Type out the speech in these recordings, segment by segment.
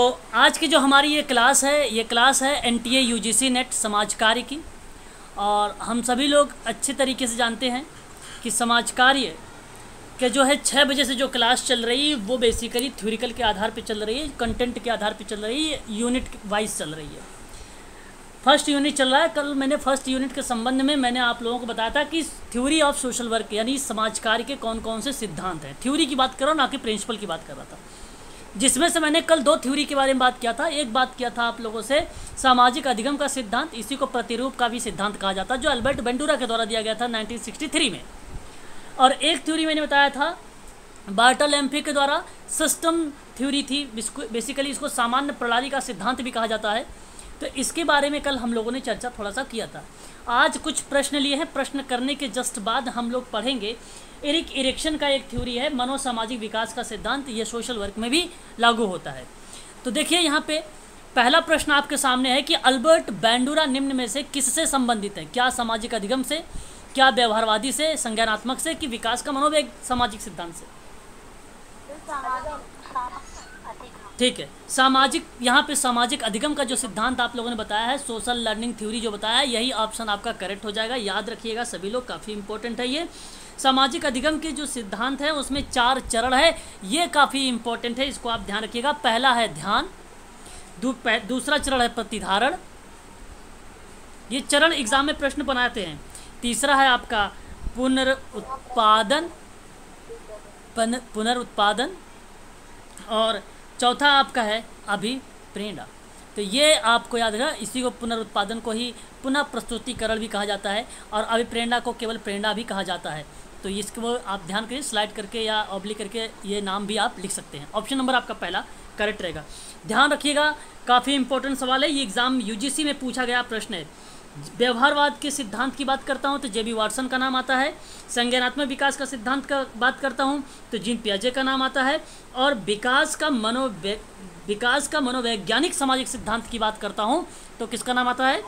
तो आज की जो हमारी ये क्लास है, ये क्लास है N T A U G C NET समाज कार्य की। और हम सभी लोग अच्छे तरीके से जानते हैं कि समाज कार्य के जो है छः बजे से जो क्लास चल रही है, वो बेसिकली थ्योरिकल के आधार पे चल रही है कंटेंट के आधार पे चल रही है यूनिट वाइज चल रही है। फ़र्स्ट यूनिट चल रहा है, कल मैंने फ़र्स्ट यूनिट के संबंध में मैंने आप लोगों को बताया था कि थ्योरी ऑफ़ सोशल वर्क यानी समाज कार्य के कौन कौन से सिद्धांत हैं। थ्योरी की बात कर रहा हूँ ना, कि प्रिंसिपल की बात कर रहा था। जिसमें से मैंने कल दो थ्योरी के बारे में बात किया था। एक बात किया था आप लोगों से, सामाजिक अधिगम का सिद्धांत, इसी को प्रतिरूप का भी सिद्धांत कहा जाता है, जो अल्बर्ट बेंडूरा के द्वारा दिया गया था 1963 में। और एक थ्योरी मैंने बताया था बार्टल एम्फी के द्वारा सिस्टम थ्योरी थी बेसिकली इसको सामान्य प्रणाली का सिद्धांत भी कहा जाता है। तो इसके बारे में कल हम लोगों ने चर्चा थोड़ा सा किया था। आज कुछ प्रश्न लिए हैं, प्रश्न करने के जस्ट बाद हम लोग पढ़ेंगे। एरिक इरेक्शन का एक थ्योरी है, मनोसामाजिक विकास का सिद्धांत, ये सोशल वर्क में भी लागू होता है। तो देखिए यहाँ पे पहला प्रश्न आपके सामने है कि अल्बर्ट बैंडूरा निम्न में से किससे संबंधित है? क्या सामाजिक अधिगम से, क्या व्यवहारवादी से, संज्ञानात्मक से कि विकास का मनोवेग सामाजिक सिद्धांत से? ठीक है। सामाजिक, यहाँ पे सामाजिक अधिगम का जो सिद्धांत आप लोगों ने बताया है सोशल लर्निंग थ्योरी जो बताया है, यही ऑप्शन आपका करेक्ट हो जाएगा। याद रखिएगा, सभी लोग काफ़ी इंपॉर्टेंट है ये। सामाजिक अधिगम के जो सिद्धांत है, उसमें चार चरण है। ये काफ़ी इंपॉर्टेंट है, इसको आप ध्यान रखिएगा। पहला है ध्यान दूसरा चरण है प्रतिधारण। ये चरण एग्ज़ाम में प्रश्न बनाते हैं। तीसरा है आपका पुनरुत्पादन पुनरुत्पादन। और चौथा आपका है अभिप्रेरणा। तो ये आपको याद रखना, इसी को पुनरुत्पादन को ही पुनः प्रस्तुतिकरण भी कहा जाता है और अभिप्रेरणा को केवल प्रेरणा भी कहा जाता है। तो इसको आप ध्यान करिए स्लाइड करके या ऑब्लिक करके ये नाम भी आप लिख सकते हैं। ऑप्शन नंबर आपका पहला करेक्ट रहेगा। ध्यान रखिएगा, काफ़ी इंपॉर्टेंट सवाल है। ये एग्ज़ाम यूजीसी में पूछा गया प्रश्न है। व्यवहारवाद के सिद्धांत की बात करता हूँ तो जे बी वाटसन का नाम आता है। संज्ञानात्मक विकास का सिद्धांत का बात करता हूँ तो जिन प्याजे का नाम आता है। और विकास का मनो विकास का मनोवैज्ञानिक सामाजिक सिद्धांत की बात करता हूँ तो किसका नाम आता है?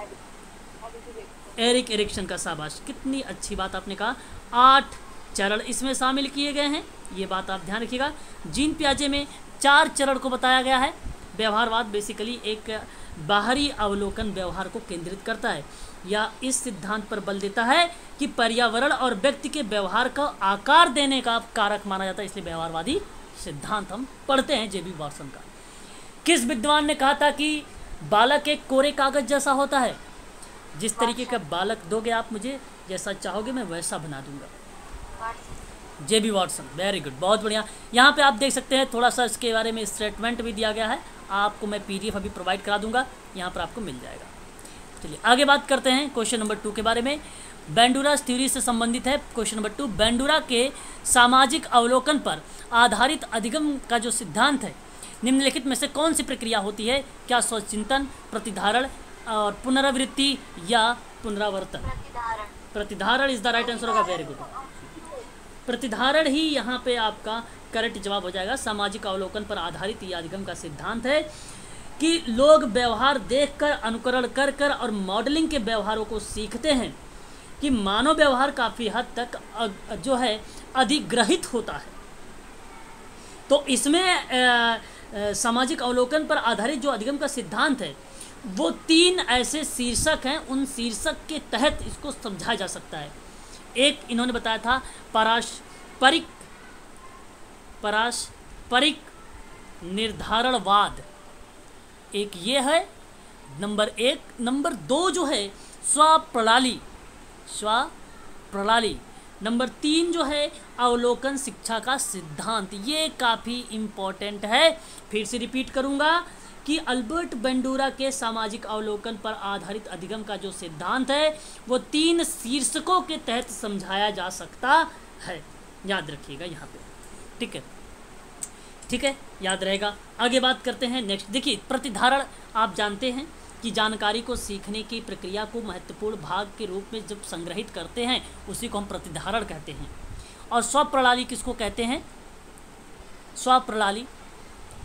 एरिक एरिक्शन का शाबाश। कितनी अच्छी बात आपने कहा। आठ चरण इसमें शामिल किए गए हैं। ये बात आप ध्यान रखिएगा। जीन प्याजे में चार चरण को बताया गया है। व्यवहारवाद बेसिकली एक बाहरी अवलोकन व्यवहार को केंद्रित करता है। या इस सिद्धांत पर बल देता है कि पर्यावरण और व्यक्ति के व्यवहार का आकार देने का कारक माना जाता है। इसलिए व्यवहारवादी सिद्धांत हम पढ़ते हैं जेबी वार्सन का। किस विद्वान ने कहा था कि बालक एक कोरे कागज़ जैसा होता है? जिस तरीके का बालक दोगे आप मुझे, जैसा चाहोगे मैं वैसा बना दूँगा। J B Watson very good बहुत बढ़िया। यहाँ पे आप देख सकते हैं थोड़ा सा इसके बारे में स्टेटमेंट भी दिया गया है। आपको मैं पीडीएफ अभी प्रोवाइड करा दूँगा यहाँ पर आपको मिल जाएगा। चलिए आगे बात करते हैं क्वेश्चन नंबर टू के बारे में। बैंडूरा थ्योरी से संबंधित है क्वेश्चन नंबर टू बैंडूरा के सामाजिक अवलोकन पर आधारित अधिगम का जो सिद्धांत है निम्नलिखित में से कौन सी प्रक्रिया होती है? क्या स्वचिंतन प्रतिधारण और पुनरावृत्ति या पुनरावर्तन? प्रतिधारण। इज़ द राइट आंसर होगा वेरी गुड प्रतिधारण ही यहाँ पे आपका करेक्ट जवाब हो जाएगा। सामाजिक अवलोकन पर आधारित यह अधिगम का सिद्धांत है कि लोग व्यवहार देखकर, अनुकरण कर कर और मॉडलिंग के व्यवहारों को सीखते हैं कि मानव व्यवहार काफ़ी हद तक जो है, अधिग्रहित होता है। तो इसमें सामाजिक अवलोकन पर आधारित जो अधिगम का सिद्धांत है, वो तीन ऐसे शीर्षक हैं। उन शीर्षक के तहत इसको समझाया जा सकता है। एक इन्होंने बताया था पारस्परिक पारस्परिक निर्धारणवाद। एक ये है, नंबर एक, नंबर दो जो है, स्वप्रणाली स्वप्रणाली। नंबर तीन जो है, अवलोकन शिक्षा का सिद्धांत। ये काफ़ी इम्पोर्टेंट है। फिर से रिपीट करूँगा कि अल्बर्ट बेंडूरा के सामाजिक अवलोकन पर आधारित अधिगम का जो सिद्धांत है, वो तीन शीर्षकों के तहत समझाया जा सकता है। याद रखिएगा यहाँ पे। ठीक है? ठीक है? याद रहेगा। आगे बात करते हैं नेक्स्ट देखिए, प्रतिधारण आप जानते हैं कि जानकारी को सीखने की प्रक्रिया को महत्वपूर्ण भाग के रूप में जब संग्रहित करते हैं, उसी को हम प्रतिधारण कहते हैं। और स्वप्रणाली किसको कहते हैं? स्वप्रणाली।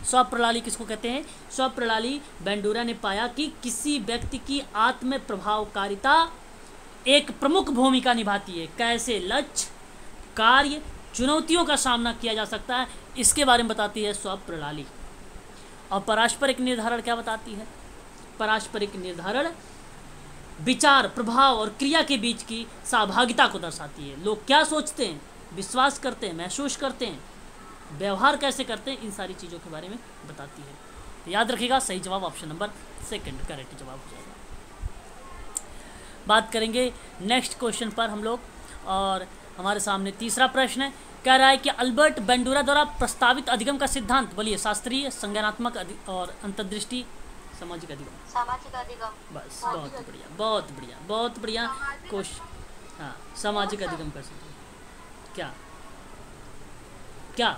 स्वप्रणाली किसको कहते हैं? स्वप्रणाली बेंडूरा ने पाया कि किसी व्यक्ति की आत्म प्रभावकारिता एक प्रमुख भूमिका निभाती है। कैसे? लक्ष्य, कार्य, चुनौतियों का सामना किया जा सकता है। इसके बारे में बताती है स्वप्रणाली। और पारस्परिक निर्धारण क्या बताती है? पारस्परिक निर्धारण विचार, प्रभाव और क्रिया के बीच की सहभागिता को दर्शाती है। लोग क्या सोचते हैं? विश्वास करते हैं, महसूस करते हैं। व्यवहार कैसे करते हैं इन सारी चीज़ों के बारे में बताती है। तो याद रखिएगा सही जवाब ऑप्शन नंबर सेकंड करेक्ट जवाब हो जाएगा। बात करेंगे नेक्स्ट क्वेश्चन पर हम लोग और हमारे सामने तीसरा प्रश्न है। कह रहा है कि अल्बर्ट बेंडूरा द्वारा प्रस्तावित अधिगम का सिद्धांत बोलिए शास्त्रीय संज्ञानात्मक और अंतर्दृष्टि सामाजिक अधिगम। सामाजिक अधिगम। बस बहुत बढ़िया बहुत बढ़िया बहुत बढ़िया क्वेश्चन हाँ सामाजिक अधिगम का सिद्धांत। क्या? क्या?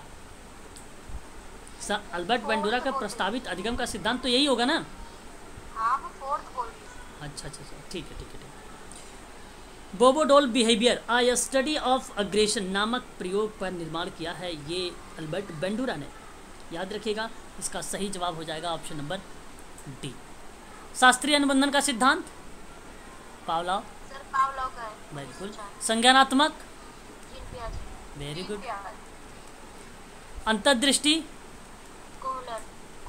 अल्बर्ट बेंडूरा का प्रस्तावित अधिगम का सिद्धांत तो यही होगा ना? हाँ अच्छा अच्छा अच्छा। ठीक है ठीक है ठीक है। Bobo doll behaviour a study of aggression नामक प्रयोग पर निर्माण किया है ये अल्बर्ट बेंडूरा ने। याद रखिएगा इसका सही जवाब हो जाएगा ऑप्शन नंबर डी। शास्त्रीय अनुबंधन का सिद्धांत? पावलोव गुड संज्ञानात्मक? वेरी गुड अंतर्दृष्टि?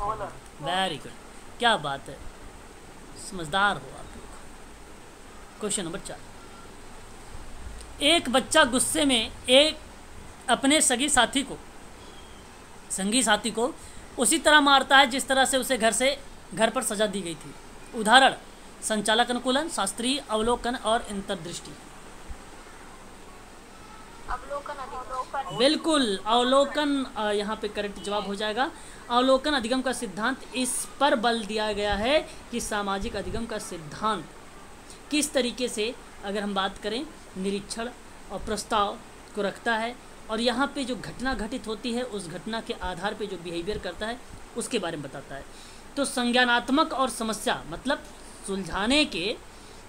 वेरी गुड क्या बात है? समझदार हो आप लोग। क्वेश्चन नंबर चार। एक बच्चा गुस्से में एक अपने सगी साथी को, संगी साथी को उसी तरह मारता है जिस तरह से उसे घर से, घर पर सजा दी गई थी। उदाहरण, संचालक अनुकूलन शास्त्रीय अवलोकन और अंतर्दृष्टि अवलोकन बिल्कुल, अवलोकन यहाँ पे करेक्ट जवाब हो जाएगा। अवलोकन अधिगम का सिद्धांत इस पर बल दिया गया है कि सामाजिक अधिगम का सिद्धांत किस तरीके से, अगर हम बात करें, निरीक्षण और प्रस्ताव को रखता है और यहाँ पे जो घटना घटित होती है, उस घटना के आधार पे जो बिहेवियर करता है, उसके बारे में बताता है। तो संज्ञानात्मक और समस्या मतलब सुलझाने के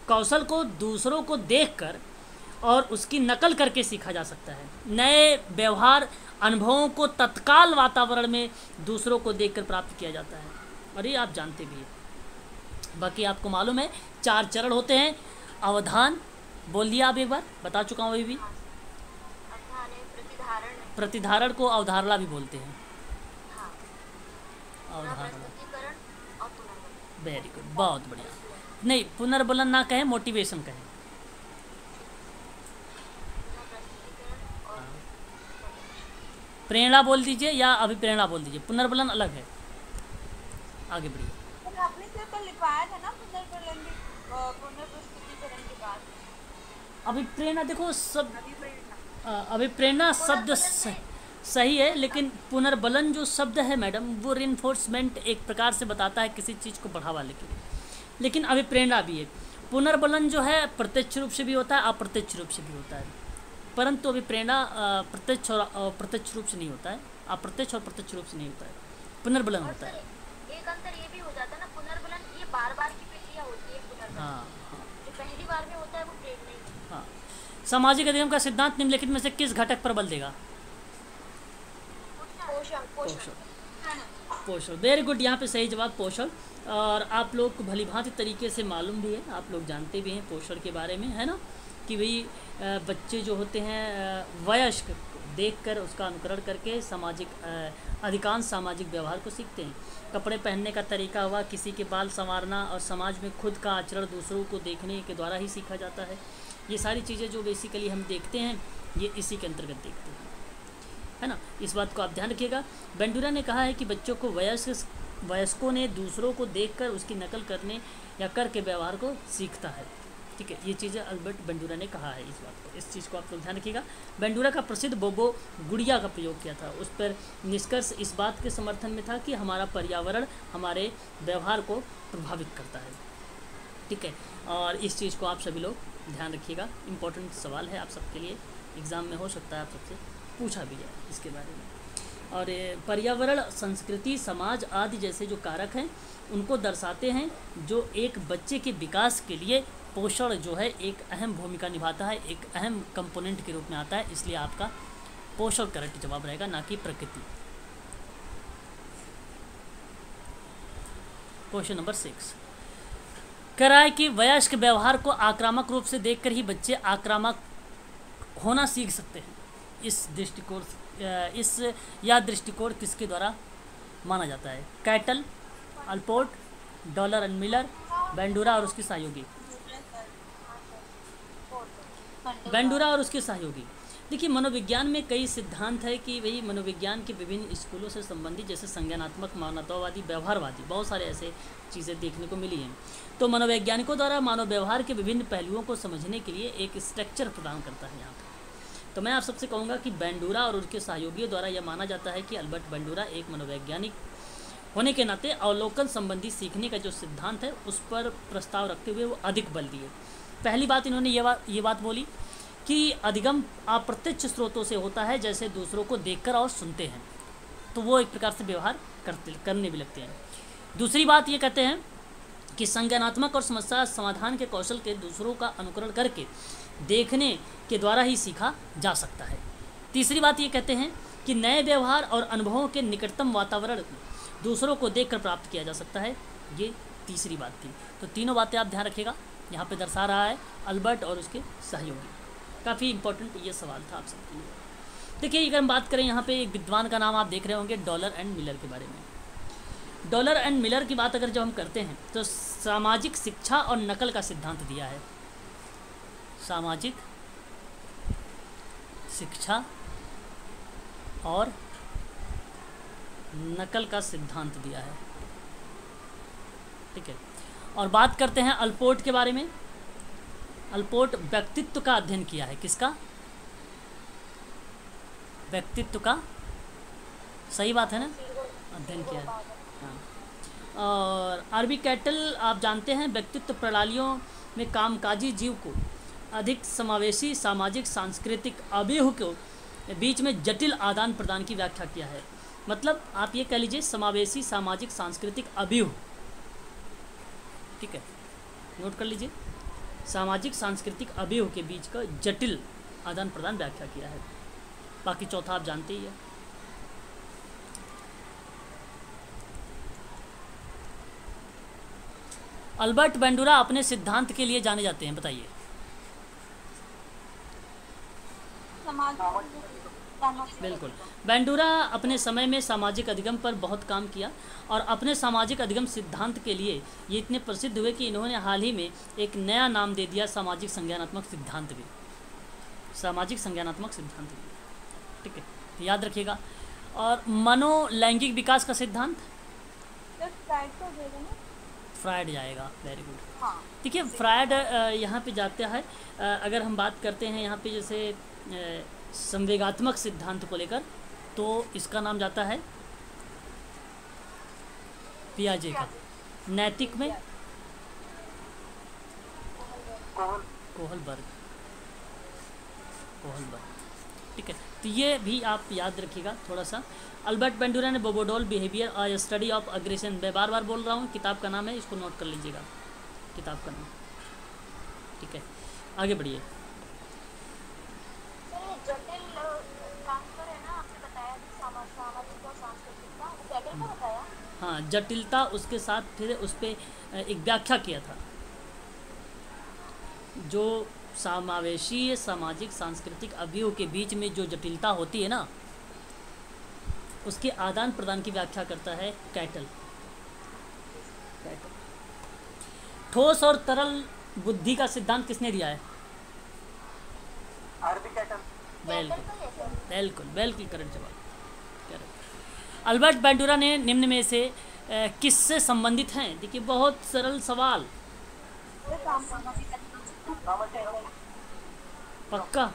कौशल को दूसरों को देखकर और उसकी नकल करके सीखा जा सकता है। नए व्यवहार अनुभवों को तत्काल वातावरण में दूसरों को देखकर प्राप्त किया जाता है। और ये आप जानते भी हैं। बाकी आपको मालूम है चार चरण होते हैं। अवधान बोल दिया आप एक बार बता चुका हूँ अभी भी। प्रतिधारण को अवधारणा भी बोलते हैं। अवधारणा। वेरी गुड बहुत बढ़िया। नहीं पुनर्बलन ना कहें मोटिवेशन कहें प्रस्तुतिकरण और प्रेरणा बोल दीजिए या अभिप्रेरणा बोल दीजिए? पुनर्बलन अलग है। आगे बढ़िए। अभिप्रेरणा देखो सब अभी प्रेरणा अभिप्रेरणा शब्द सही है लेकिन पुनर्बलन जो शब्द है मैडम वो रिइंफोर्समेंट एक प्रकार से बताता है किसी चीज़ को बढ़ावा लेके। लेकिन अभिप्रेरणा भी है। पुनर्बलन जो है प्रत्यक्ष रूप से भी होता है अप्रत्यक्ष रूप से भी होता है। परंतु अभिप्रेरणा अ, प्रत्यक्ष और अप्रत्यक्ष रूप से नहीं होता है। अप्रत्यक्ष और प्रत्यक्ष रूप से नहीं होता है। पुनर्बलन होता है। एक अंतर ये भी हो जाता है ना पुनर्बलन ये बार बार की प्रक्रिया होती है पुनर्बलन। हाँ। जो पहली बार में होता है वो प्रेरणा ही हाँ। सामाजिक अधिगम का सिद्धांत निम्नलिखित में से किस घटक पर बल देगा? पोषण वेरी गुड यहाँ पे सही जवाब पोषण। और आप लोग को भली भांति तरीके से मालूम भी है आप लोग जानते भी हैं पोषण के बारे में है ना? कि भाई बच्चे जो होते हैं वयस्क, देखकर उसका अनुकरण करके सामाजिक अधिकांश सामाजिक व्यवहार को सीखते हैं। कपड़े पहनने का तरीका हुआ, किसी के बाल संवारना और समाज में खुद का आचरण दूसरों को देखने के द्वारा ही सीखा जाता है। ये सारी चीज़ें जो बेसिकली हम देखते हैं, ये इसी के अंतर्गत देखते हैं। है ना? इस बात को आप ध्यान रखिएगा। बेंडूरा ने कहा है कि बच्चों को वयस्क, वयस्कों ने दूसरों को देखकर उसकी नकल करने या करके व्यवहार को सीखता है। ठीक है, ये चीज़ें अल्बर्ट बेंडूरा ने कहा है इस बात को। इस चीज़ को आप लोग ध्यान रखिएगा। बेंडूरा का प्रसिद्ध बोबो गुड़िया का प्रयोग किया था। उस पर निष्कर्ष इस बात के समर्थन में था कि हमारा पर्यावरण हमारे व्यवहार को प्रभावित करता है। ठीक है, और इस चीज़ को आप सभी लोग ध्यान रखिएगा। इम्पोर्टेंट सवाल है आप सबके लिए। एग्ज़ाम में हो सकता है आप सबसे पूछा भी जाए इसके बारे में। और पर्यावरण, संस्कृति, समाज आदि जैसे जो कारक हैं, उनको दर्शाते हैं जो एक बच्चे के विकास के लिए पोषण जो है एक अहम भूमिका निभाता है, एक अहम कंपोनेंट के रूप में आता है, इसलिए आपका पोषण करेक्ट जवाब रहेगा, ना कि प्रकृति। क्वेश्चन नंबर सिक्स है कि वयस्क व्यवहार को आक्रामक रूप से देखकर ही बच्चे आक्रामक होना सीख सकते हैं। इस दृष्टिकोण इस या दृष्टिकोण किसके द्वारा माना जाता है? Cattell Allport Dollard and Miller Bandura और उसकी सहयोगी। बेंडूरा और उसके सहयोगी। देखिए, मनोविज्ञान में कई सिद्धांत है कि वही मनोविज्ञान के विभिन्न स्कूलों से संबंधित, जैसे संज्ञानात्मक, मानवतावादी, व्यवहारवादी, बहुत सारे ऐसे चीज़ें देखने को मिली हैं। तो मनोवैज्ञानिकों द्वारा मानव व्यवहार के विभिन्न पहलुओं को समझने के लिए एक स्ट्रक्चर प्रदान करता है यहाँ पर तो मैं आप सबसे कहूँगा कि बेंडूरा और उसके सहयोगियों द्वारा यह माना जाता है कि अल्बर्ट बेंडूरा एक मनोवैज्ञानिक होने के नाते अवलोकन संबंधी सीखने का जो सिद्धांत है, उस पर प्रस्ताव रखते हुए वो अधिक बल दिए। पहली बात इन्होंने ये बात ये बात बोली कि अधिगम अप्रत्यक्ष स्रोतों से होता है जैसे दूसरों को देखकर और सुनते हैं। तो वो एक प्रकार से व्यवहार करते, करने भी लगते हैं। दूसरी बात ये कहते हैं कि संज्ञानात्मक और समस्या समाधान के कौशल के दूसरों का अनुकरण करके देखने के द्वारा ही सीखा जा सकता है। तीसरी बात ये कहते हैं कि नए व्यवहार और अनुभवों के निकटतम वातावरण दूसरों को देखकर प्राप्त किया जा सकता है। ये तीसरी बात थी। तो तीनों बातें आप ध्यान रखिएगा। यहाँ पे दर्शा रहा है अल्बर्ट और उसके सहयोगी। काफ़ी इंपॉर्टेंट ये सवाल था आप सबके लिए। देखिए, अगर हम बात करें यहाँ पे एक विद्वान का नाम आप देख रहे होंगे, डॉलर एंड मिलर के बारे में। डॉलर एंड मिलर की बात अगर जब हम करते हैं तो सामाजिक शिक्षा और नकल का सिद्धांत दिया है। सामाजिक शिक्षा और नकल का सिद्धांत दिया है। ठीक है? और बात करते हैं अल्पोर्ट के बारे में। अल्पोर्ट व्यक्तित्व का अध्ययन किया है। किसका? व्यक्तित्व का। सही बात है ना? अध्ययन किया है। हाँ। और आरबी कैटल, आप जानते हैं, व्यक्तित्व प्रणालियों में कामकाजी जीव को अधिक समावेशी, सामाजिक, सांस्कृतिक अवयव को बीच में जटिल आदान प्रदान की व्याख्या किया है। मतलब आप ये कह लीजिए, समावेशी, सामाजिक, सांस्कृतिक अवयव। ठीक है? नोट कर लीजिए। सामाजिक, सांस्कृतिक अवयव के बीच का जटिल आदान प्रदान व्याख्या किया है। बाकी चौथा आप जानते ही है। अल्बर्ट बेंडूरा अपने सिद्धांत के लिए जाने जाते हैं, बताइए। बिल्कुल। बेंडूरा अपने समय में सामाजिक अधिगम पर बहुत काम किया और अपने सामाजिक अधिगम सिद्धांत के लिए ये इतने प्रसिद्ध हुए कि इन्होंने हाल ही में एक नया नाम दे दिया सामाजिक संज्ञानात्मक सिद्धांत भी। सामाजिक संज्ञानात्मक सिद्धांत भी। ठीक है तो याद रखिएगा। और मनोलैंगिक विकास का सिद्धांत? फ्राइड फ्राइड जाएगा वेरी गुड हाँ। देखिए फ्रायड यहाँ पे जाता है। अगर हम बात करते हैं यहाँ पे जैसे संवेगात्मक सिद्धांत को लेकर तो इसका नाम जाता है पियाजे का। नैतिक में? कोहलबर्ग। कोहलबर्ग। ठीक है तो ये भी आप याद रखिएगा थोड़ा सा अल्बर्ट बेंडूरा ने बोबोडोल बिहेवियर और स्टडी ऑफ़ अग्रेशन। मैं बार बार बोल रहा हूँ किताब का नाम है इसको नोट कर लीजिएगा। किताब का नाम। ठीक है आगे बढ़िए सर ये जटिल ट्रांसफ़र है ना आपने बताया कि सामा- सामाजिक और सांस्कृतिक का वो कैटल का बताया हाँ जटिलता उसके साथ फिर उस पर एक व्याख्या किया था। जो समावेशी सामाजिक सांस्कृतिक अभियोग के बीच में जो जटिलता होती है ना उसके आदान प्रदान की व्याख्या करता है कैटल। कैटल। ठोस और तरल बुद्धि का सिद्धांत किसने दिया है? बिल्कुल। बिल्कुल बिल्कुल करेक्ट जवाब। अल्बर्ट बेंडूरा ने निम्न में से किससे संबंधित हैं? देखिए, बहुत सरल सवाल। पक्का?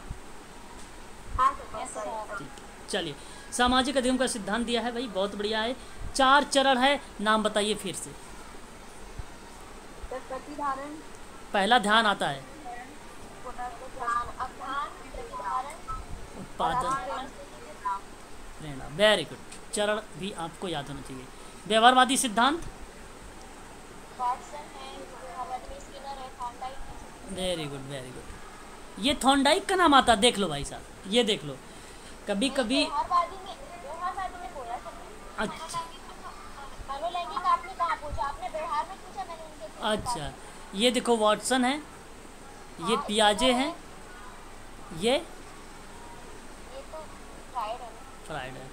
चलिए। सामाजिक अधिगम का सिद्धांत दिया है भाई, बहुत बढ़िया है। चार चरण है, नाम बताइए फिर से। पहला ध्यान आता है। उत्पादन। वेरी गुड चरण भी आपको याद होना चाहिए। व्यवहारवादी सिद्धांत? है है है वेरी गुड वेरी गुड ये थॉन्डाइक का नाम आता देख लो भाई साहब ये देख लो। कभी कभी अच्छा। अच्छा ये देखो वाटसन है ये पियाजे हैं ये? ये तो फ्राइड फ्राइड है।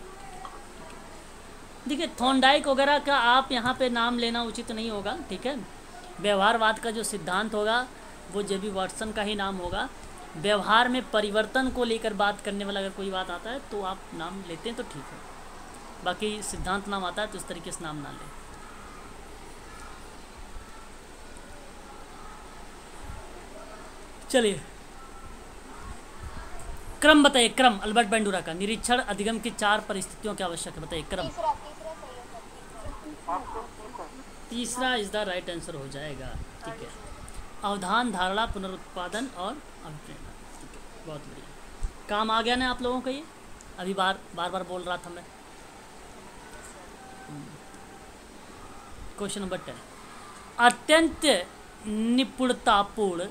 देखिए थॉर्नडाइक वगैरह का आप यहाँ पे नाम लेना उचित नहीं होगा, ठीक है? व्यवहारवाद का जो सिद्धांत होगा, वो जे बी वाटसन का ही नाम होगा। व्यवहार में परिवर्तन को लेकर बात करने वाला अगर कोई बात आता है तो आप नाम लेते हैं तो ठीक है। बाकी सिद्धांत नाम आता है तो इस तरीके से नाम ना लें। चलिए। क्रम बताइए, क्रम, अल्बर्ट बेंडूरा का, निरीक्षण अधिगम की चार परिस्थितियों की आवश्यक है बताइए, क्रम। तीसरा इज़ द राइट आंसर हो जाएगा, ठीक है? अवधान, धारणा, पुनरुत्पादन और अभिप्रेरणा ठीक है? बहुत बढ़िया। काम आ गया ना आप लोगों का ये? अभी बार बार बार बोल रहा था मैं। क्वेश्चन नंबर टेन अत्यंत निपुणतापूर्ण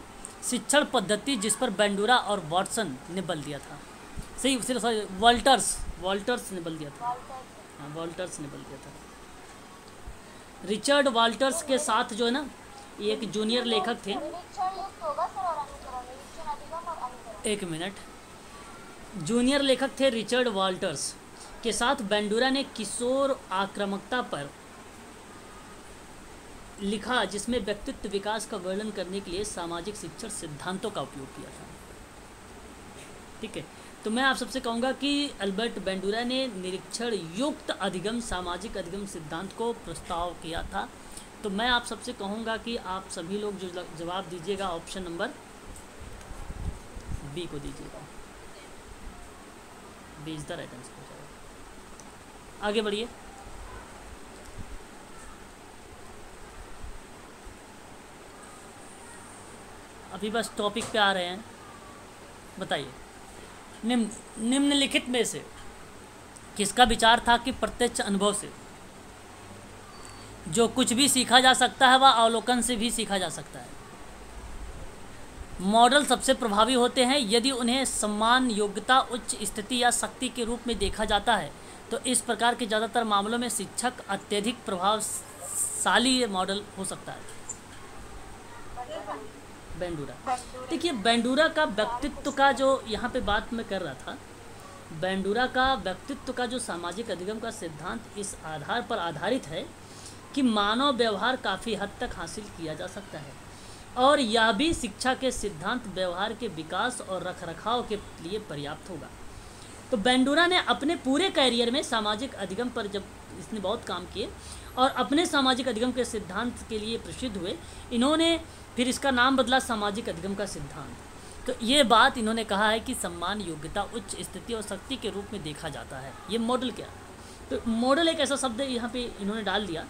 शिक्षण पद्धति जिस पर बेंडूरा और वॉटसन ने बल दिया था। सही, सॉरी, वॉल्टर्स वॉल्टर्स ने बल दिया था। हाँ वॉल्टर्स ने बल दिया था। रिचर्ड वॉल्टर्स के साथ जो है ना, ये एक जूनियर लेखक थे। एक मिनट। जूनियर लेखक थे रिचर्ड वाल्टर्स के साथ बेंडूरा ने किशोर आक्रामकता पर लिखा, जिसमें व्यक्तित्व विकास का वर्णन करने के लिए सामाजिक शिक्षण सिद्धांतों का उपयोग किया था। ठीक है? तो मैं आप सबसे कहूँगा कि अल्बर्ट बेंडूरा ने निरीक्षण युक्त अधिगम, सामाजिक अधिगम सिद्धांत को प्रस्ताव किया था। तो मैं आप सबसे कहूँगा कि आप सभी लोग जो जवाब दीजिएगा ऑप्शन नंबर बी को दीजिएगा। B is the right answer आगे बढ़िए। अभी बस टॉपिक पे आ रहे हैं। बताइए। निम्न, निम्नलिखित में से किसका विचार था कि प्रत्यक्ष अनुभव से? जो कुछ भी सीखा जा सकता है, वह अवलोकन से भी सीखा जा सकता है। मॉडल सबसे प्रभावी होते हैं, यदि उन्हें सम्मान, योग्यता, उच्च स्थिति या शक्ति के रूप में देखा जाता है तो इस प्रकार के ज़्यादातर मामलों में शिक्षक अत्यधिक प्रभावशाली मॉडल हो सकता है। बेंडूरा देखिए बेंडूरा का व्यक्तित्व का जो यहाँ पे बात मैं कर रहा था बेंडूरा का व्यक्तित्व का जो सामाजिक अधिगम का सिद्धांत इस आधार पर आधारित है कि मानव व्यवहार काफ़ी हद तक हासिल किया जा सकता है। और यह भी शिक्षा के सिद्धांत व्यवहार के विकास और रखरखाव के लिए पर्याप्त होगा। तो बेंडूरा ने अपने पूरे कैरियर में सामाजिक अधिगम पर जब इसने बहुत काम किए और अपने सामाजिक अधिगम के सिद्धांत के लिए प्रसिद्ध हुए, इन्होंने फिर इसका नाम बदला सामाजिक अधिगम का सिद्धांत। तो ये बात इन्होंने कहा है कि सम्मान, योग्यता, उच्च स्थिति और शक्ति के रूप में देखा जाता है। ये मॉडल क्या तो मॉडल एक ऐसा शब्द यहाँ पे इन्होंने डाल दिया,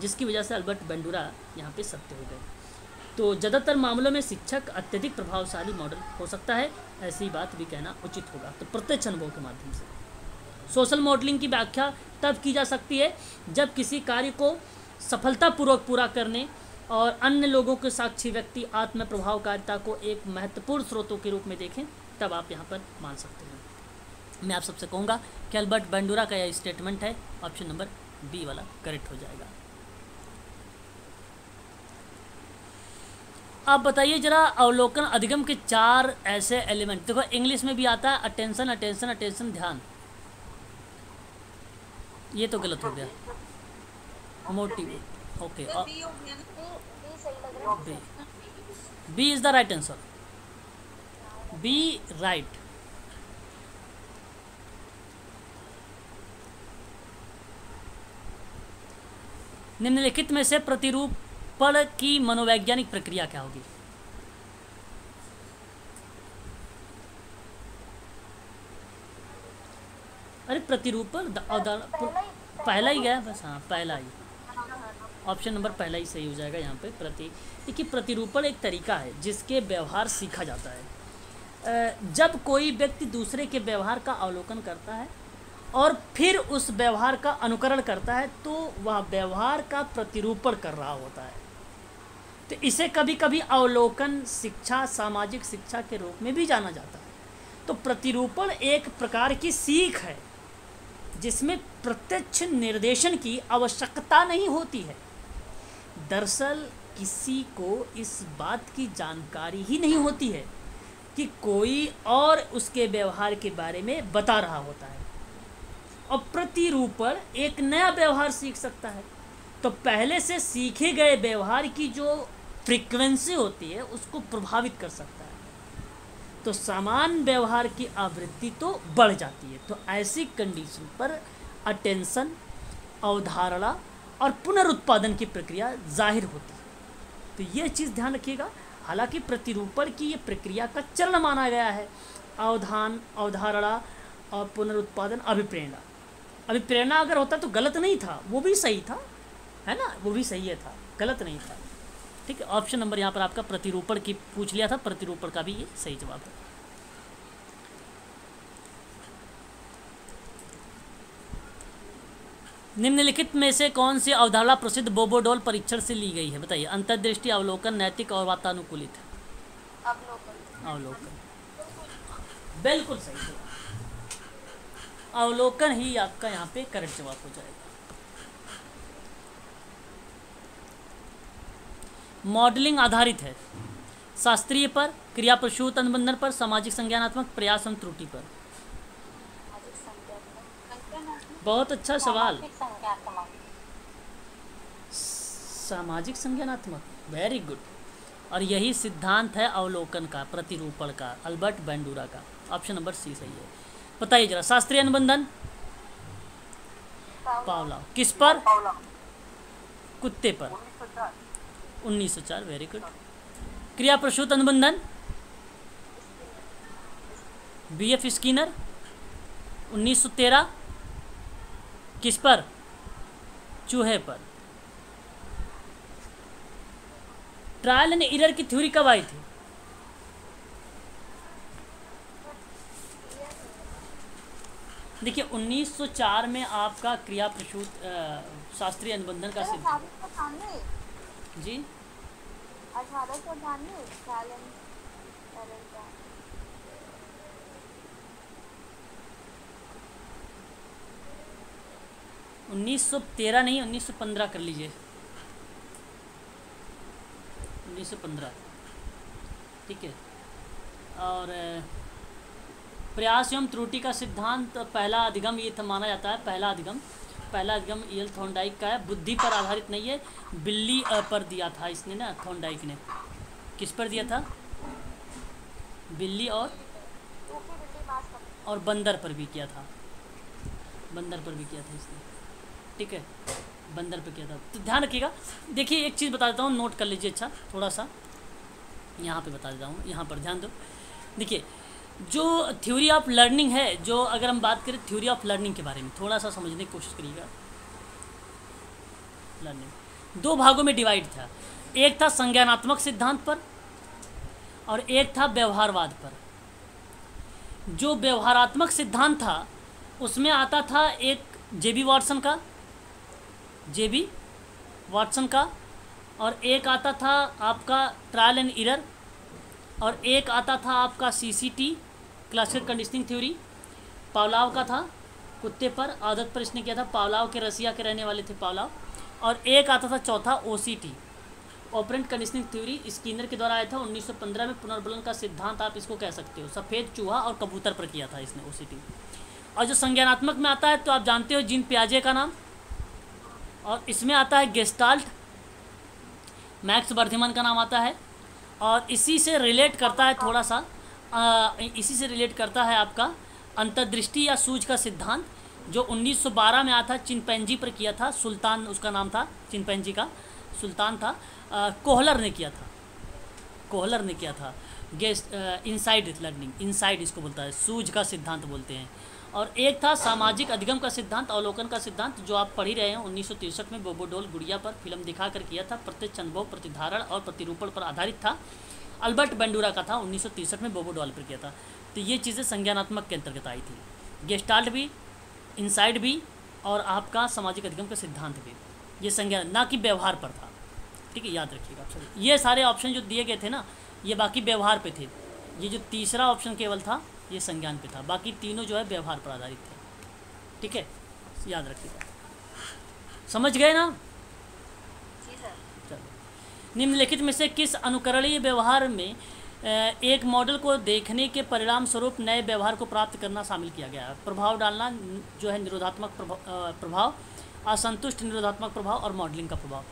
जिसकी वजह से अल्बर्ट बेंडूरा यहाँ पे सत्य हो गए। तो ज़्यादातर मामलों में शिक्षक अत्यधिक प्रभावशाली मॉडल हो सकता है, ऐसी बात भी कहना उचित होगा। तो प्रत्यक्ष अनुभव के माध्यम से। सोशल मॉडलिंग की व्याख्या तब की जा सकती है, जब किसी कार्य को सफलतापूर्वक पूरा करने और अन्य लोगों के साक्षी व्यक्ति आत्म प्रभावकारिता को एक महत्वपूर्ण स्रोतों के रूप में देखें तब आप यहाँ पर मान सकते हैं। मैं आप सबसे कहूँगा कि अल्बर्ट बेंडूरा का यह स्टेटमेंट है ऑप्शन नंबर बी वाला करेक्ट हो जाएगा। आप बताइए जरा अवलोकन अधिगम के चार ऐसे एलिमेंट देखो इंग्लिश में भी आता है अटेंशन अटेंशन अटेंशन ध्यान। ये तो गलत हो गया। मोटिव ओके तो B B is the right answer B right निम्नलिखित में से प्रतिरूपण की मनोवैज्ञानिक प्रक्रिया क्या होगी? अरे प्रतिरूपण पहला ही गया बस हाँ पहला ही। ऑप्शन नंबर पहला ही सही हो जाएगा यहाँ पे, प्रति, देखिए प्रतिरूपण एक तरीका है जिसके व्यवहार सीखा जाता है। जब कोई व्यक्ति दूसरे के व्यवहार का अवलोकन करता है और फिर उस व्यवहार का अनुकरण करता है तो वह व्यवहार का प्रतिरूपण कर रहा होता है। तो इसे कभी कभी अवलोकन शिक्षा, सामाजिक शिक्षा के रूप में भी जाना जाता है। तो प्रतिरूपण एक प्रकार की सीख है, जिसमें प्रत्यक्ष निर्देशन की आवश्यकता नहीं होती है। दरअसल किसी को इस बात की जानकारी ही नहीं होती है कि कोई और उसके व्यवहार के बारे में बता रहा होता है। और प्रतिरूपण एक नया व्यवहार सीख सकता है। तो पहले से सीखे गए व्यवहार की जो फ्रीक्वेंसी होती है, उसको प्रभावित कर सकता है। तो समान व्यवहार की आवृत्ति तो बढ़ जाती है। तो ऐसी कंडीशन पर अटेंशन अवधारणा और पुनरुत्पादन की प्रक्रिया ज़ाहिर होती है। तो ये चीज़ ध्यान रखिएगा। हालाँकि प्रतिरूपण की ये प्रक्रिया का चरण माना गया है। अवधान, अवधारणा और पुनरुत्पादन, अभिप्रेरणा। अभिप्रेरणा अगर होता तो गलत नहीं था। वो भी सही था, है ना? वो भी सही है था। गलत नहीं था। ठीक है ऑप्शन नंबर यहाँ पर आपका प्रतिरूपण की पूछ लिया था। प्रतिरूपण का भी ये सही जवाब है। निम्नलिखित में से कौन सी अवधारणा प्रसिद्ध बोबोडोल परीक्षण से ली गई है? बताइए। अंतर्दृष्टि अवलोकन नैतिक और वातानुकूलित। अवलोकन। अवलोकन। बिल्कुल सही अवलोकन ही आपका यहाँ पे करेक्ट जवाब हो जाएगा। मॉडलिंग आधारित है। शास्त्रीय पर क्रिया प्रसूत अनुबंधन पर सामाजिक संज्ञानात्मक प्रयास एवं त्रुटि पर सामाजिक संज्ञानात्मक संज्ञानात्मक बहुत अच्छा सवाल। सामाजिक संज्ञानात्मक वेरी गुड और यही सिद्धांत है अवलोकन का प्रतिरूपण का अल्बर्ट बैंडूरा का। ऑप्शन नंबर सी सही है। बताइए जरा शास्त्रीय अनुबंधन? पावला। किस पर? कुत्ते पर। 1904 वेरी गुड क्रिया प्रसूत अनुबंधन? बी एफ़ स्कीनर 1913 किस पर? चूहे पर। ट्रायल एंड एरर की थ्योरी कब आई थी? देखिए 1904 में आपका क्रिया प्रसूत शास्त्रीय अनुबंधन का सिद्ध जी। अठारह सौ अठानवे चैलेंज एरर का 1913 नहीं 1915 कर लीजिए। 1915 ठीक है। और, प्रयास एवं त्रुटि का सिद्धांत, पहला अधिगम ये माना जाता है, पहला अधिगम। पहला अधिगम ईल थॉर्नडाइक का है, बुद्धि पर आधारित नहीं है, बिल्ली पर दिया था इसने ना थॉर्नडाइक ने। किस पर दिया था? बिल्ली और और बंदर पर भी किया था। बंदर पर भी किया था इसने। ठीक है? बंदर पे किया था। तो ध्यान रखिएगा। देखिए, एक चीज़ बता देता हूँ नोट कर लीजिए अच्छा थोड़ा सा यहाँ पे बता देता हूँ, यहाँ पर ध्यान दो। देखिए, जो थ्योरी ऑफ़ लर्निंग है, जो अगर हम बात करें थ्योरी ऑफ़ लर्निंग के बारे में थोड़ा सा समझने की कोशिश करिएगा। लर्निंग दो भागों में डिवाइड था। एक था संज्ञानात्मक सिद्धांत पर और एक था व्यवहारवाद पर। जो व्यवहारात्मक सिद्धांत था, उसमें आता था एक जेबी वाटसन का। जेबी वाटसन का, और एक आता था आपका ट्रायल एंड इरर और एक आता था आपका CCT classical conditioning theory Pavlov का था, कुत्ते पर आदत पर इसने किया था, पावलाव के रसिया के रहने वाले थे पावलाव, और एक आता था चौथा OCT operant conditioning theory Skinner के द्वारा आया था 1915 में पुनर्बलन का सिद्धांत आप इसको कह सकते हो, सफ़ेद चूहा और कबूतर पर किया था इसने ओसीटी और जो संज्ञानात्मक में आता है तो आप जानते हो जिन प्याजे का नाम और इसमें आता है गेस्टाल्ट मैक्स बर्थिमन का नाम आता है और इसी से रिलेट करता है थोड़ा सा आ, इसी से रिलेट करता है आपका अंतर्दृष्टि या सूझ का सिद्धांत जो 1912 में आया था चिंपैंजी पर किया था सुल्तान उसका नाम था चिंपैंजी का सुल्तान था आ, कोहलर ने किया था कोहलर ने किया था गेस्ट इनसाइड लर्निंग इनसाइड इसको बोलता है सूझ का सिद्धांत बोलते हैं। और एक था सामाजिक अधिगम का सिद्धांत अवलोकन का सिद्धांत जो आप पढ़ ही रहे हैं उन्नीस में बोबोडोल गुड़िया पर फ़िल्म दिखाकर किया था। प्रत्यक्ष अनुभव प्रतिधारण और प्रतिरूपण पर आधारित था। अल्बर्ट बेंडूरा का था उन्नीस में बोबोडोल पर किया था। तो ये चीज़ें संज्ञानात्मक के अंतर्गत आई थी। गेस्टाल्ट भी इनसाइड भी और आपका सामाजिक अधिगम का सिद्धांत भी। ये संज्ञान ना कि व्यवहार पर था। ठीक है याद रखिएगा। आप ये सारे ऑप्शन जो दिए गए थे ना ये बाकी व्यवहार पे थे। ये जो तीसरा ऑप्शन केवल था ये संज्ञान पे था। बाकी तीनों जो है व्यवहार पर आधारित थे। ठीक है? याद रखिएगा समझ गए ना? चलो। निम्नलिखित में से किस अनुकरणीय व्यवहार में एक मॉडल को देखने के परिणाम स्वरूप नए व्यवहार को प्राप्त करना शामिल किया गया? है प्रभाव डालना जो है निरोधात्मक प्रभाव असंतुष्ट निरोधात्मक प्रभाव और मॉडलिंग का प्रभाव।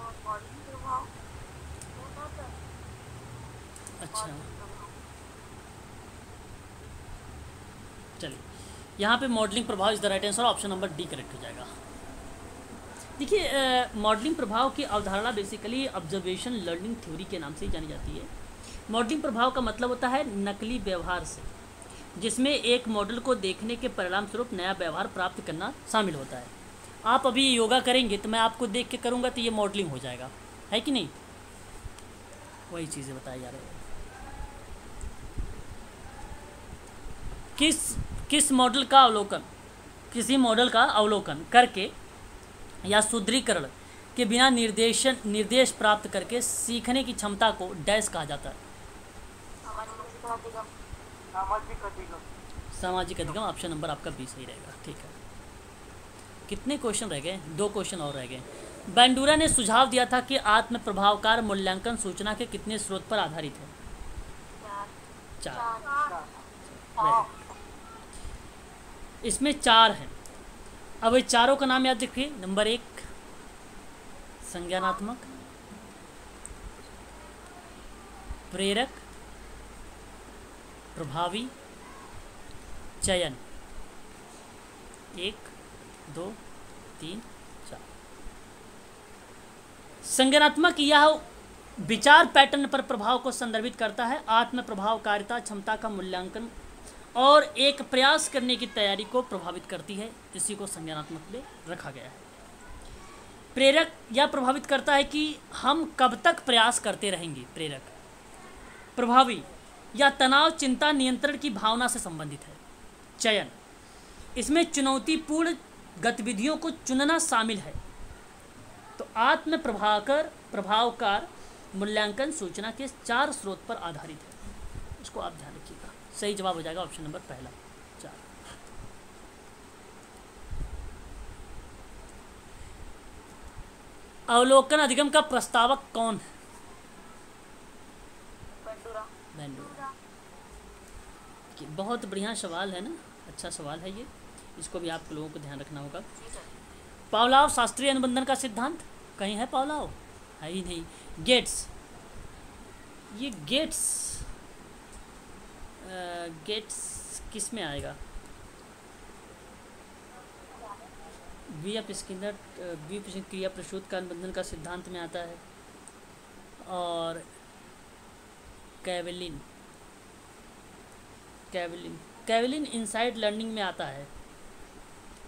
अच्छा मॉडलिंग प्रभाव चलिए यहाँ पे मॉडलिंग प्रभाव is the right answer option number D correct हो जाएगा। देखिए मॉडलिंग प्रभाव की अवधारणा बेसिकली ऑब्जर्वेशन लर्निंग थ्योरी के नाम से ही जानी जाती है। मॉडलिंग प्रभाव का मतलब होता है नकली व्यवहार से, जिसमें एक मॉडल को देखने के परिणाम स्वरूप नया व्यवहार प्राप्त करना शामिल होता है। आप अभी योगा करेंगे तो मैं आपको देख के करूँगा तो ये मॉडलिंग हो जाएगा। है कि नहीं? वही चीज़ें बताई जा रही है। किस किस मॉडल का अवलोकन? किसी मॉडल का अवलोकन करके या सुदृढ़ीकरण के बिना निर्देशन निर्देश प्राप्त करके सीखने की क्षमता को डैश कहा जाता है। सामाजिक अधिगम ऑप्शन नंबर आपका बी सही रहेगा ठीक है। कितने क्वेश्चन रह गए? दो क्वेश्चन और रह गए। बैंडूरा ने सुझाव दिया था कि आत्म प्रभावकार मूल्यांकन सूचना के कितने स्रोत पर आधारित है? चार। चार। चार. इसमें चार हैं। अब ये चारों का नाम याद रखिए। नंबर एक, संज्ञानात्मक। प्रेरक, प्रभावी, चयन। एक, दो, तीन, चार। संज्ञानात्मक यह विचार पैटर्न पर प्रभाव को संदर्भित करता है। आत्म प्रभावकारिता क्षमता का मूल्यांकन और एक प्रयास करने की तैयारी को प्रभावित करती है। इसी को संज्ञानात्मक में रखा गया है। प्रेरक यह प्रभावित करता है कि हम कब तक प्रयास करते रहेंगे। प्रेरक, प्रभावी या तनाव चिंता नियंत्रण की भावना से संबंधित है। चयन, इसमें चुनौतीपूर्ण गतिविधियों को चुनना शामिल है। तो आत्म प्रभाकर, प्रभावकार मूल्यांकन सूचना के चार स्रोत पर आधारित है। इसको आप ध्यान सही जवाब हो जाएगा ऑप्शन नंबर पहला। चार। अवलोकन अधिगम का प्रस्तावक कौन है? बहुत बढ़िया सवाल है ना? अच्छा सवाल है ये। इसको भी आप लोगों को ध्यान रखना होगा। पावलाव शास्त्रीय अनुबंधन का सिद्धांत? कहीं है पावलाव? है ही नहीं। गेट्स। ये गेट्स गेट्स किसमें आएगा? B F Skinner B F क्रिया प्रसूत का अनुबंधन का सिद्धांत में आता है। और कैवलिन कैवलिन कैवलिन इनसाइड लर्निंग में आता है।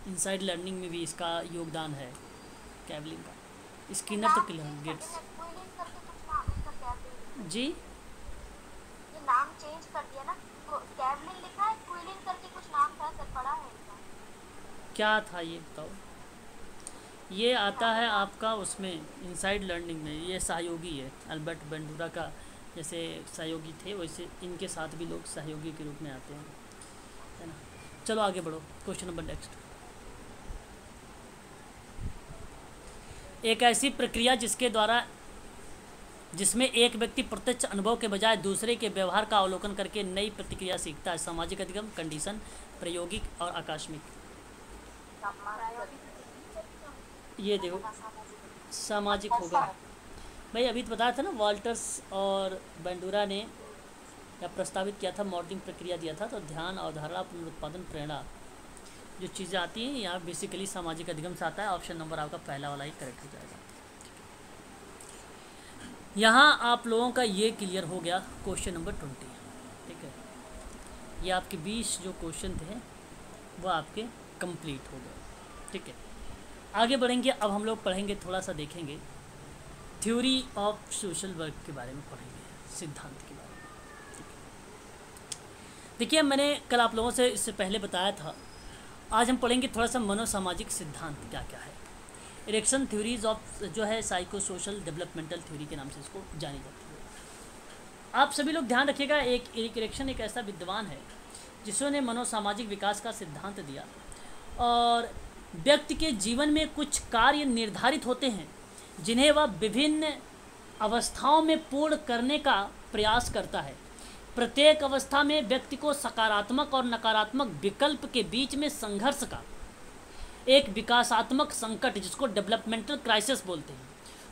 इनसाइड लर्निंग में भी इसका योगदान है कैवलिन का। स्किनर तो क्लियर गेट्स? जी? नाम चेंज कर दिया ना। कैवलिन लिखा है क्विलिन करके कुछ नाम था, सर पढ़ा है इसका क्या था ये बताओ? ये आता है आपका उसमें इनसाइड लर्निंग में। ये सहयोगी है अल्बर्ट बेंडूरा का जैसे सहयोगी थे, वैसे इनके साथ भी लोग सहयोगी के रूप में आते हैं। है ना? चलो आगे बढ़ो क्वेश्चन नंबर नेक्स्ट एक ऐसी प्रक्रिया जिसके द्वारा जिसमें एक व्यक्ति प्रत्यक्ष अनुभव के बजाय दूसरे के व्यवहार का अवलोकन करके नई प्रतिक्रिया सीखता है। सामाजिक अधिगम, कंडीशन, प्रायोगिक और आकस्मिक। ये देखो, सामाजिक होगा। भाई, अभी तो बताया था ना, वॉल्टर्स और बेंडूरा ने या प्रस्तावित किया था, मॉडलिंग प्रक्रिया दिया था तो ध्यान अवधारणा पुनरुत्पादन, प्रेरणा। जो चीज़ें आती हैं, यहाँ बेसिकली सामाजिक अधिगम से आता है ऑप्शन नंबर आपका पहला वाला ही करेक्ट हो जाएगा। यहाँ आप लोगों का ये क्लियर हो गया क्वेश्चन नंबर ट्वेंटी ठीक है? ये आपके बीस जो क्वेश्चन थे, वो आपके कंप्लीट हो गए। ठीक है? आगे बढ़ेंगे, अब हम लोग पढ़ेंगे थोड़ा सा देखेंगे। थ्योरी ऑफ़ सोशल वर्क के बारे में पढ़ेंगे, सिद्धांत के बारे में। देखिए, मैंने कल आप लोगों से इससे पहले बताया था। आज हम पढ़ेंगे थोड़ा सा मनोसामाजिक सिद्धांत क्या क्या है। इरेक्शन थ्योरीज ऑफ़ जो है साइको सोशल डेवलपमेंटल थ्योरी के नाम से इसको जानी जाती है। आप सभी लोग ध्यान रखिएगा, एक एक इरेक्शन एक ऐसा विद्वान है जिसने मनोसामाजिक विकास का सिद्धांत दिया। और व्यक्ति के जीवन में कुछ कार्य निर्धारित होते हैं, जिन्हें वह विभिन्न अवस्थाओं में पूर्ण करने का प्रयास करता है। प्रत्येक अवस्था में व्यक्ति को सकारात्मक और नकारात्मक विकल्प के बीच में संघर्ष का एक विकासात्मक संकट जिसको डेवलपमेंटल क्राइसिस बोलते हैं,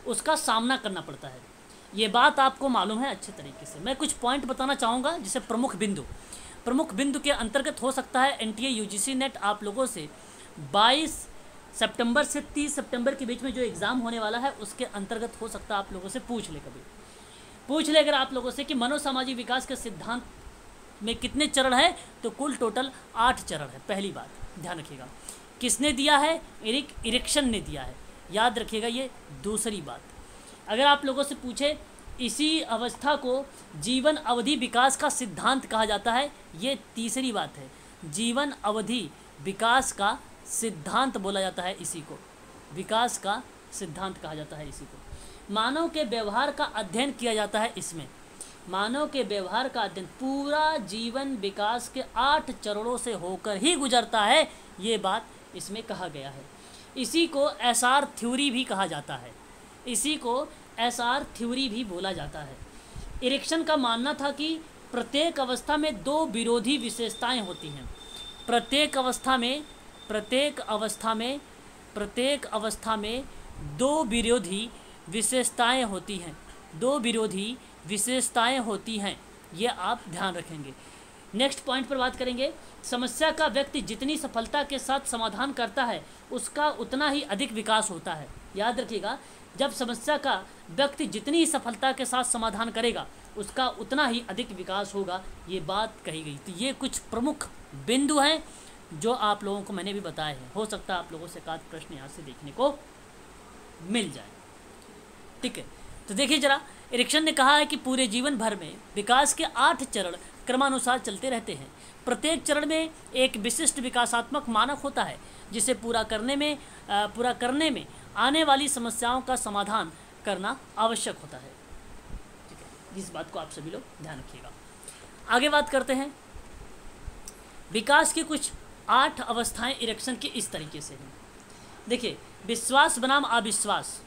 उसका सामना करना पड़ता है। ये बात आपको मालूम है अच्छे तरीके से। मैं कुछ पॉइंट बताना चाहूँगा, जिसे प्रमुख बिंदु। प्रमुख बिंदु के अंतर्गत हो सकता है एन टी नेट आप लोगों से 22 सितंबर से 30 सितंबर के बीच में जो एग्ज़ाम होने वाला है, उसके अंतर्गत हो सकता है आप लोगों से पूछ ले कभी। पूछ ले अगर आप लोगों से कि मनोसामाजिक विकास के सिद्धांत में कितने चरण हैं तो कुल टोटल आठ चरण है। पहली बात, ध्यान रखिएगा। किसने दिया है? इरिक इरेक्शन ने दिया है। याद रखिएगा ये दूसरी बात। अगर आप लोगों से पूछे, इसी अवस्था को जीवन अवधि विकास का सिद्धांत कहा जाता है, ये तीसरी बात है। जीवन अवधि विकास का सिद्धांत बोला जाता है इसी को। विकास का सिद्धांत कहा जाता है इसी को। मानव के व्यवहार का अध्ययन किया जाता है इसमें। मानव के व्यवहार का अध्ययन पूरा जीवन विकास के आठ चरणों से होकर ही गुजरता है, ये बात इसमें कहा गया है। इसी को एस आर थ्योरी भी कहा जाता है। इसी को एस आर थ्योरी भी बोला जाता है। इरेक्शन का मानना था कि प्रत्येक अवस्था में दो विरोधी विशेषताएँ होती हैं। प्रत्येक अवस्था में, प्रत्येक अवस्था में, प्रत्येक अवस्था में दो विरोधी विशेषताएँ होती हैं। दो विरोधी विशेषताएँ होती हैं। ये आप ध्यान रखेंगे। नेक्स्ट पॉइंट पर बात करेंगे। समस्या का व्यक्ति जितनी सफलता के साथ समाधान करता है, उसका उतना ही अधिक विकास होता है। याद रखिएगा, जब समस्या का व्यक्ति जितनी सफलता के साथ समाधान करेगा, उसका उतना ही अधिक विकास होगा, ये बात कही गई। तो ये कुछ प्रमुख बिंदु हैं, जो आप लोगों को मैंने भी बताए हैं। हो सकता है आप लोगों से एकाध प्रश्न यहाँ से देखने को मिल जाए। ठीक है तो देखिए जरा, इरिक्शन ने कहा है कि पूरे जीवन भर में विकास के आठ चरण क्रमानुसार चलते रहते हैं। प्रत्येक चरण में एक विशिष्ट विकासात्मक मानक होता है, जिसे पूरा करने में पूरा करने में आने वाली समस्याओं का समाधान करना आवश्यक होता है। ठीक है, इस बात को आप सभी लोग ध्यान रखिएगा। आगे बात करते हैं। विकास की कुछ आठ अवस्थाएँ इरेक्शन की इस तरीके से हैं। देखिए, विश्वास बनाम अविश्वास।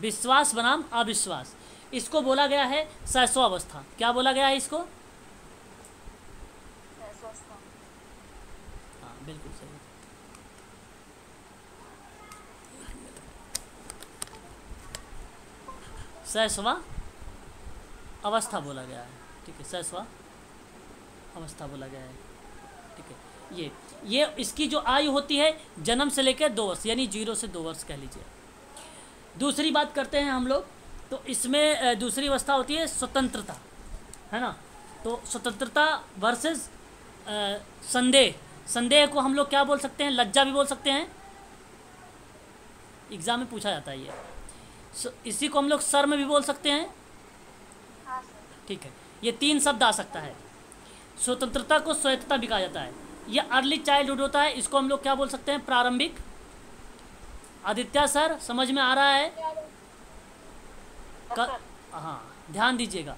विश्वास बनाम अविश्वास। इसको बोला गया है अवस्था क्या बोला गया है इसको? हाँ बिल्कुल सही। सहसवा अवस्था बोला गया है। ठीक है सहसवा अवस्था बोला गया है। ठीक है ये ये इसकी जो आयु होती है जन्म से लेकर दो वर्ष यानी ज़ीरो से दो वर्ष कह लीजिए। दूसरी बात करते हैं हम लोग। तो इसमें दूसरी अवस्था होती है स्वतंत्रता है ना? तो स्वतंत्रता वर्सेस संदेह। संदेह को हम लोग क्या बोल सकते हैं? लज्जा भी बोल सकते हैं। एग्ज़ाम में पूछा जाता है ये। इसी को हम लोग शर्म भी बोल सकते हैं। हाँ ठीक है। ये तीन शब्द आ सकता है। स्वतंत्रता को स्वायत्तता भी कहा जाता है। ये अर्ली चाइल्डहुड होता है। इसको हम लोग क्या बोल सकते हैं? प्रारंभिक। आदित्य सर समझ में आ रहा है? क- हाँ ध्यान दीजिएगा।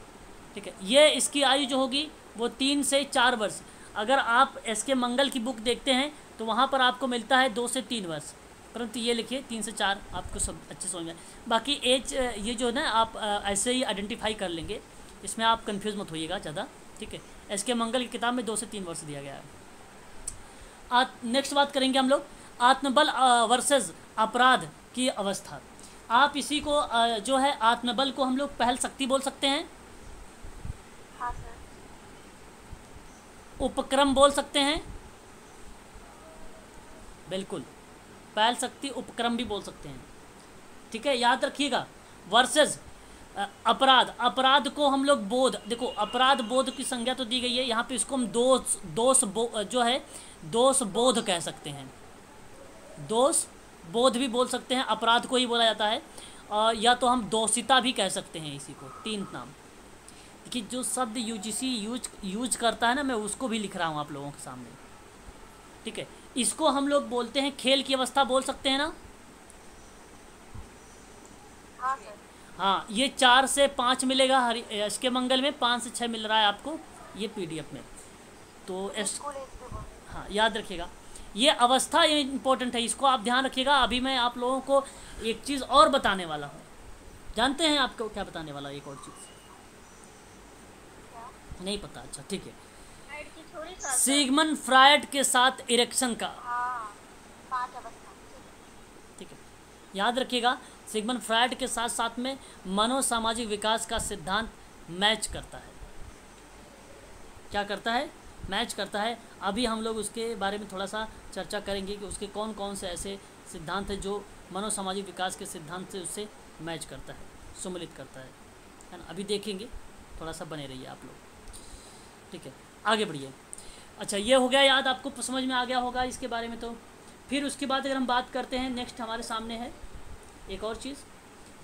ठीक है, ये इसकी आयु जो होगी, वो तीन से चार वर्ष। अगर आप एस के मंगल की बुक देखते हैं तो वहाँ पर आपको मिलता है दो से तीन वर्ष। परंतु ये लिखिए, तीन से चार आपको सब अच्छे समझ में बाकी एज ये जो है ना, आप ऐसे ही आइडेंटिफाई कर लेंगे। इसमें आप कंफ्यूज मत होइएगा ज़्यादा। ठीक है एस के मंगल की किताब में दो से तीन वर्ष दिया गया है। नेक्स्ट बात करेंगे हम लोग। आत्मबल वर्सेस अपराध की अवस्था। आप इसी को जो है आत्मबल को हम लोग पहल शक्ति बोल सकते हैं? हाँ उपक्रम बोल सकते हैं? बिल्कुल। पहल शक्ति उपक्रम भी बोल सकते हैं। ठीक है याद रखिएगा। वर्सेस अपराध। अपराध को हम लोग बोध। देखो अपराध बोध की संज्ञा तो दी गई है। यहाँ पे इसको हम दोष दोष बो, जो है दोष बोध कह सकते हैं। दोष बोध भी बोल सकते हैं अपराध को ही बोला जाता है। और या तो हम दोषिता भी कह सकते हैं इसी को तीन नाम। देखिए जो शब्द यूजीसी यूज़ यूज़ करता है ना मैं उसको भी लिख रहा हूँ आप लोगों के सामने। ठीक है? इसको हम लोग बोलते हैं खेल की अवस्था बोल सकते हैं ना? हाँ हाँ ये चार से पाँच मिलेगा हरि एस के मंगल में पाँच से छः मिल रहा है आपको ये पीडीएफ में। तो एस हाँ याद रखिएगा। ये अवस्था ये इंपॉर्टेंट है इसको आप ध्यान रखिएगा। अभी मैं आप लोगों को एक चीज़ और बताने वाला हूँ। जानते हैं आपको क्या बताने वाला एक और चीज़? नहीं पता। अच्छा ठीक है। सिगमन फ्रायड के साथ इरेक्शन का। हाँ ठीक है। याद रखिएगा सिगमन फ्रायड के साथ साथ में मनोसामाजिक विकास का सिद्धांत मैच करता है। क्या करता है? मैच करता है। अभी हम लोग उसके बारे में थोड़ा सा चर्चा करेंगे कि उसके कौन कौन से ऐसे सिद्धांत हैं जो मनोसामाजिक विकास के सिद्धांत से उससे मैच करता है सुमिलित करता है। है ना? अभी देखेंगे। थोड़ा सा बने रहिए आप लोग। ठीक है? आगे बढ़िए। अच्छा ये हो गया याद। आपको समझ में आ गया होगा इसके बारे में तो। फिर उसके बाद अगर हम बात करते हैं नेक्स्ट हमारे सामने है एक और चीज़।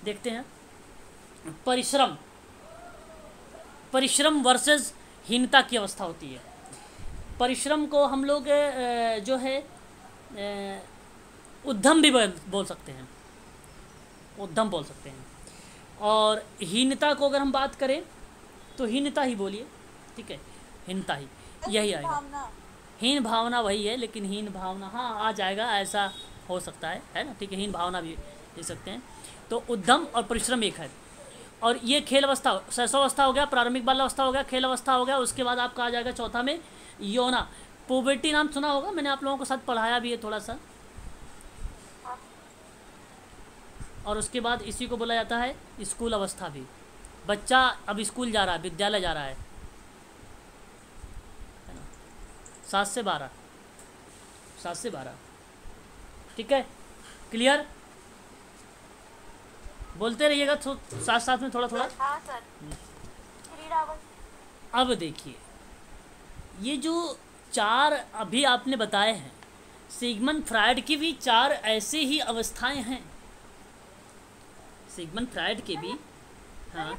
देखते हैं। परिश्रम। परिश्रम वर्सेस हीनता की अवस्था होती है। परिश्रम को हम लोग जो है उद्यम भी बोल बोल सकते हैं। उद्यम बोल सकते हैं। और हीनता को अगर हम बात करें तो हीनता ही बोलिए ठीक है? हीनता ही यही आएगा। हीन भावना वही है लेकिन हीन भावना हाँ आ जाएगा ऐसा हो सकता है है ना? ठीक है हीन भावना भी ले सकते हैं। तो उद्यम और परिश्रम एक है। और ये खेल अवस्था शैशवावस्था हो गया प्रारंभिक बाल अवस्था हो गया खेल अवस्था हो गया उसके बाद आपका आ जाएगा चौथा में योना पोवर्टी नाम सुना होगा? मैंने आप लोगों को साथ पढ़ाया भी है थोड़ा सा और उसके बाद इसी को बोला जाता है स्कूल अवस्था भी। बच्चा अब स्कूल जा रहा है विद्यालय जा रहा है? सात से बारह। सात से बारह। ठीक है? क्लियर? बोलते रहिएगा थो- साथ साथ में थोड़ा थोड़ा हाँ सर। अब देखिए। ये जो चार अभी आपने बताए हैं सिगमन फ्रायड की भी चार ऐसे ही अवस्थाएँ हैं। सिगमन फ्रायड के भी हाँ।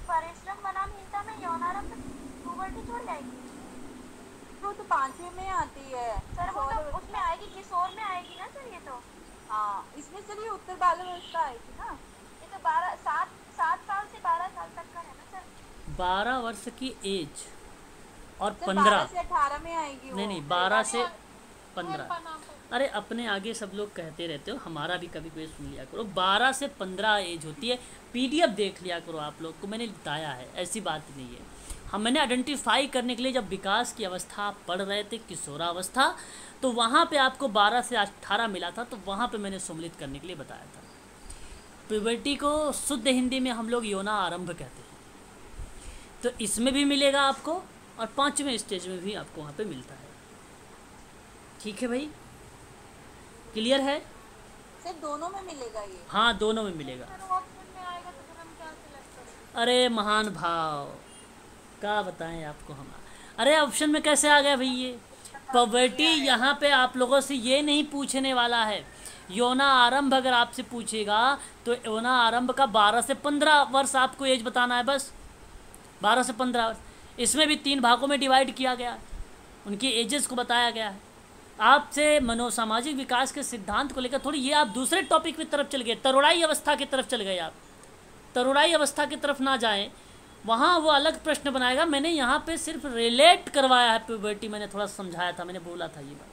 तो पांचवे में आती है। सर वो किशोर तो उसमें आएगी किशोर में आएगी ना सर ये तो? हाँ इसमें चलिए उत्तर बाल्यावस्था आएगी ना। ये तो बारह सात सात साल से बारह साल तक का है ना सर। बारह वर्ष की एज। और पंद्रह। बारह से अठारह में आएगी नहीं नहीं बारह से पंद्रह। अरे अपने आगे सब लोग कहते रहते हो हमारा भी कभी कोई सुन लिया करो। बारह से पंद्रह एज होती है। पीडीएफ देख लिया करो आप लोग को मैंने बताया है ऐसी बात नहीं है। हम मैंने आइडेंटिफाई करने के लिए जब विकास की अवस्था आप पढ़ रहे थे किशोरावस्था तो वहाँ पे आपको बारह से अट्ठारह मिला था तो वहाँ पे मैंने सम्मिलित करने के लिए बताया था। प्यूबर्टी को शुद्ध हिंदी में हम लोग योना आरंभ कहते हैं। तो इसमें भी मिलेगा आपको और पाँचवें स्टेज में भी आपको वहाँ पे मिलता है। ठीक है भाई? क्लियर है? सर दोनों में मिलेगा ये। हाँ दोनों में मिलेगा। सर ऑप्शन में आएगा तो फिर हम क्या सिलेक्ट करें अरे महान भाव। क्या बताएँ आपको हम? अरे ऑप्शन में कैसे आ गया भाई ये? पॉवर्टी यहाँ पे आप लोगों से ये नहीं पूछने वाला है। योना आरंभ अगर आपसे पूछेगा तो योना आरंभ का बारह से पंद्रह वर्ष आपको एज बताना है बस। बारह से पंद्रह वर्ष। इसमें भी तीन भागों में डिवाइड किया गया। है उनकी एजेस को बताया गया। है आपसे मनोसामाजिक विकास के सिद्धांत को लेकर थोड़ी, ये आप दूसरे टॉपिक की तरफ़ चल गए। तरुणाई अवस्था की तरफ़ चल गए आप। तरुणाई अवस्था की तरफ़ ना जाएँ। वहाँ वो अलग प्रश्न बनाएगा। मैंने यहाँ पे सिर्फ़ रिलेट करवाया है प्यूबर्टी मैंने थोड़ा समझाया था, मैंने बोला था ये बात।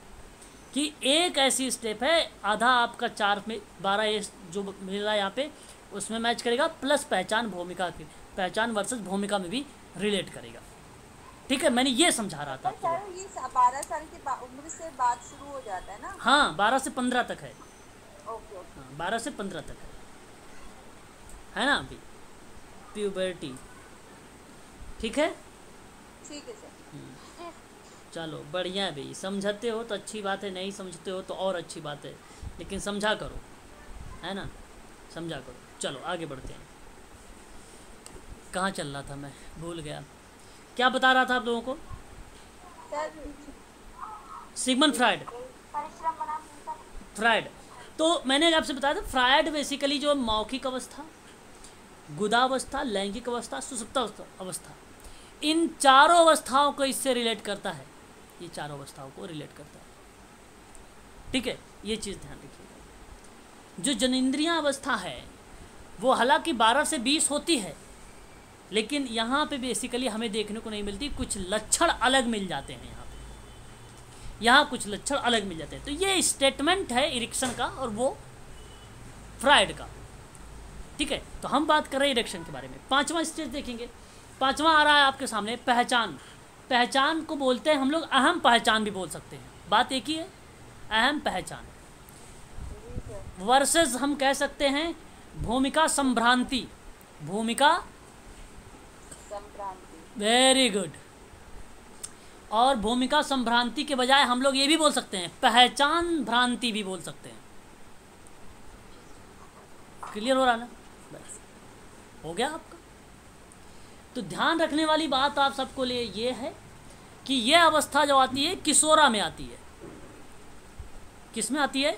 कि एक ऐसी स्टेप है, आधा आपका चार में, बारह एज जो मिल रहा है यहाँ पे, उसमें मैच करेगा प्लस पहचान भूमिका की, पहचान वर्सेस भूमिका में भी रिलेट करेगा। ठीक है मैंने ये समझा रहा था आपको बारह साल की उम्र से बाद शुरू हो जाता है ना? हाँ बारह से पंद्रह तक है। Okay okay. हाँ बारह से पंद्रह तक है। है ना अभी? प्यूबर्टी ठीक है? ठीक है सर। चलो बढ़िया है भाई। समझते हो तो अच्छी बात है नहीं समझते हो तो और अच्छी बात है। लेकिन समझा करो है ना? समझा करो। चलो आगे बढ़ते हैं। कहाँ चल रहा था मैं? भूल गया। क्या बता रहा था आप लोगों को? सिगमन फ्राइड फ्राइड तो मैंने आपसे बताया था फ्राइड बेसिकली जो मौखिक अवस्था, गुदावस्था, लैंगिक अवस्था, सुसुप्त अवस्था, इन चारों अवस्थाओं को इससे रिलेट करता है। ये चारों अवस्थाओं को रिलेट करता है। ठीक है, ये चीज़ ध्यान रखिएगा। जो जनेन्द्रिया अवस्था है, वो हालाँकि 12 से 20 होती है लेकिन यहाँ पे बेसिकली हमें देखने को नहीं मिलती, कुछ लक्षण अलग मिल जाते हैं यहाँ पे। यहाँ कुछ लक्षण अलग मिल जाते हैं। तो ये स्टेटमेंट है इरिक्शन का और वो फ्राइड का। ठीक है? तो हम बात कर रहे हैं इरेक्शन के बारे में। पांचवा स्टेज देखेंगे। पांचवा आ रहा है आपके सामने, पहचान। पहचान को बोलते हैं हम लोग, अहम पहचान भी बोल सकते हैं। बात एक ही है, अहम पहचान। वर्सेस हम कह सकते हैं भूमिका संभ्रांति। भूमिका संक्रांति। वेरी गुड और भूमिका संभ्रांति के बजाय हम लोग ये भी बोल सकते हैं पहचान भ्रांति भी बोल सकते हैं। क्लियर हो रहा ना? बस। हो गया आपका? तो ध्यान रखने वाली बात आप सबको लिए ये है कि ये अवस्था जो आती है किशोरा में आती है। किसमें आती है?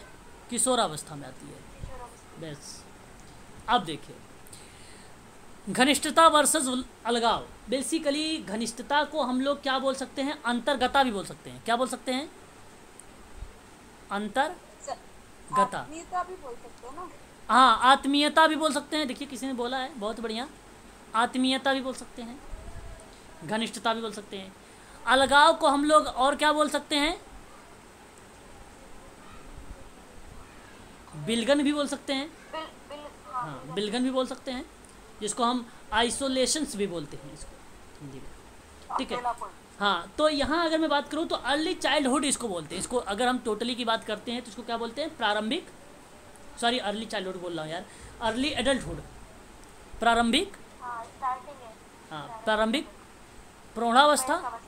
किशोरावस्था में आती है। बस। अब देखिए। घनिष्ठता वर्सेस अलगाव बेसिकली घनिष्ठता को हम लोग क्या बोल सकते हैं अंतर्गता भी बोल सकते हैं क्या बोल सकते हैं अंतर गता। बोल सकते हो हाँ आत्मीयता भी बोल सकते हैं देखिए किसी ने बोला है बहुत बढ़िया आत्मीयता भी बोल सकते हैं घनिष्ठता भी बोल सकते हैं अलगाव को हम लोग और क्या बोल सकते हैं बिलगन भी बोल सकते हैं बिल बिल हाँ हाँ बिलगन भी बोल सकते हैं जिसको हम आइसोलेशंस भी बोलते हैं इसको हिंदी में। ठीक है? हाँ तो यहाँ अगर मैं बात करूँ तो अर्ली चाइल्डहुड इसको बोलते हैं। इसको अगर हम टोटली की बात करते हैं तो इसको क्या बोलते हैं? प्रारंभिक। सॉरी अर्ली चाइल्डहुड बोल रहा हूँ यार। अर्ली एडल्टहुड प्रारंभिक। हाँ है। प्रारंभिक। प्रौढ़ावस्था। है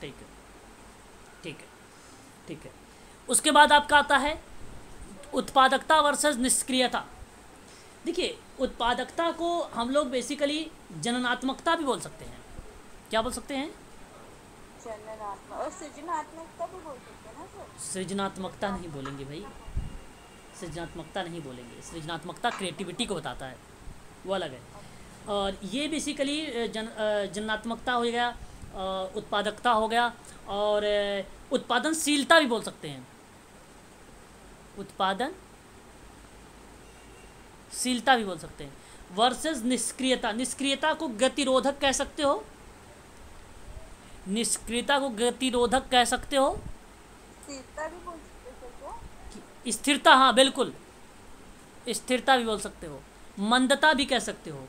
ठीक है। ठीक है। ठीक है। उसके बाद आपका आता है उत्पादकता वर्सेस निष्क्रियता। देखिए उत्पादकता को हम लोग बेसिकली जननात्मकता भी बोल सकते हैं। क्या बोल सकते हैं? सृजनात्मकता भी बोल सकते हैं ना सर? सृजनात्मकता नहीं बोलेंगे भाई। सृजनात्मकता नहीं बोलेंगे। सृजनात्मकता क्रिएटिविटी को बताता है। वो अलग है। और ये बेसिकली जन जननात्मकता हो गया उत्पादकता हो गया और उत्पादनशीलता भी बोल सकते हैं। उत्पादन शीलता भी बोल सकते हैं। वर्सेस निष्क्रियता। निष्क्रियता को गतिरोधक कह सकते हो। निष्क्रियता को गतिरोधक कह सकते हो। स्थिरता भी बोल सकते हैं हाँ बिल्कुल। स्थिरता भी बोल सकते हो। मंदता भी कह सकते हो।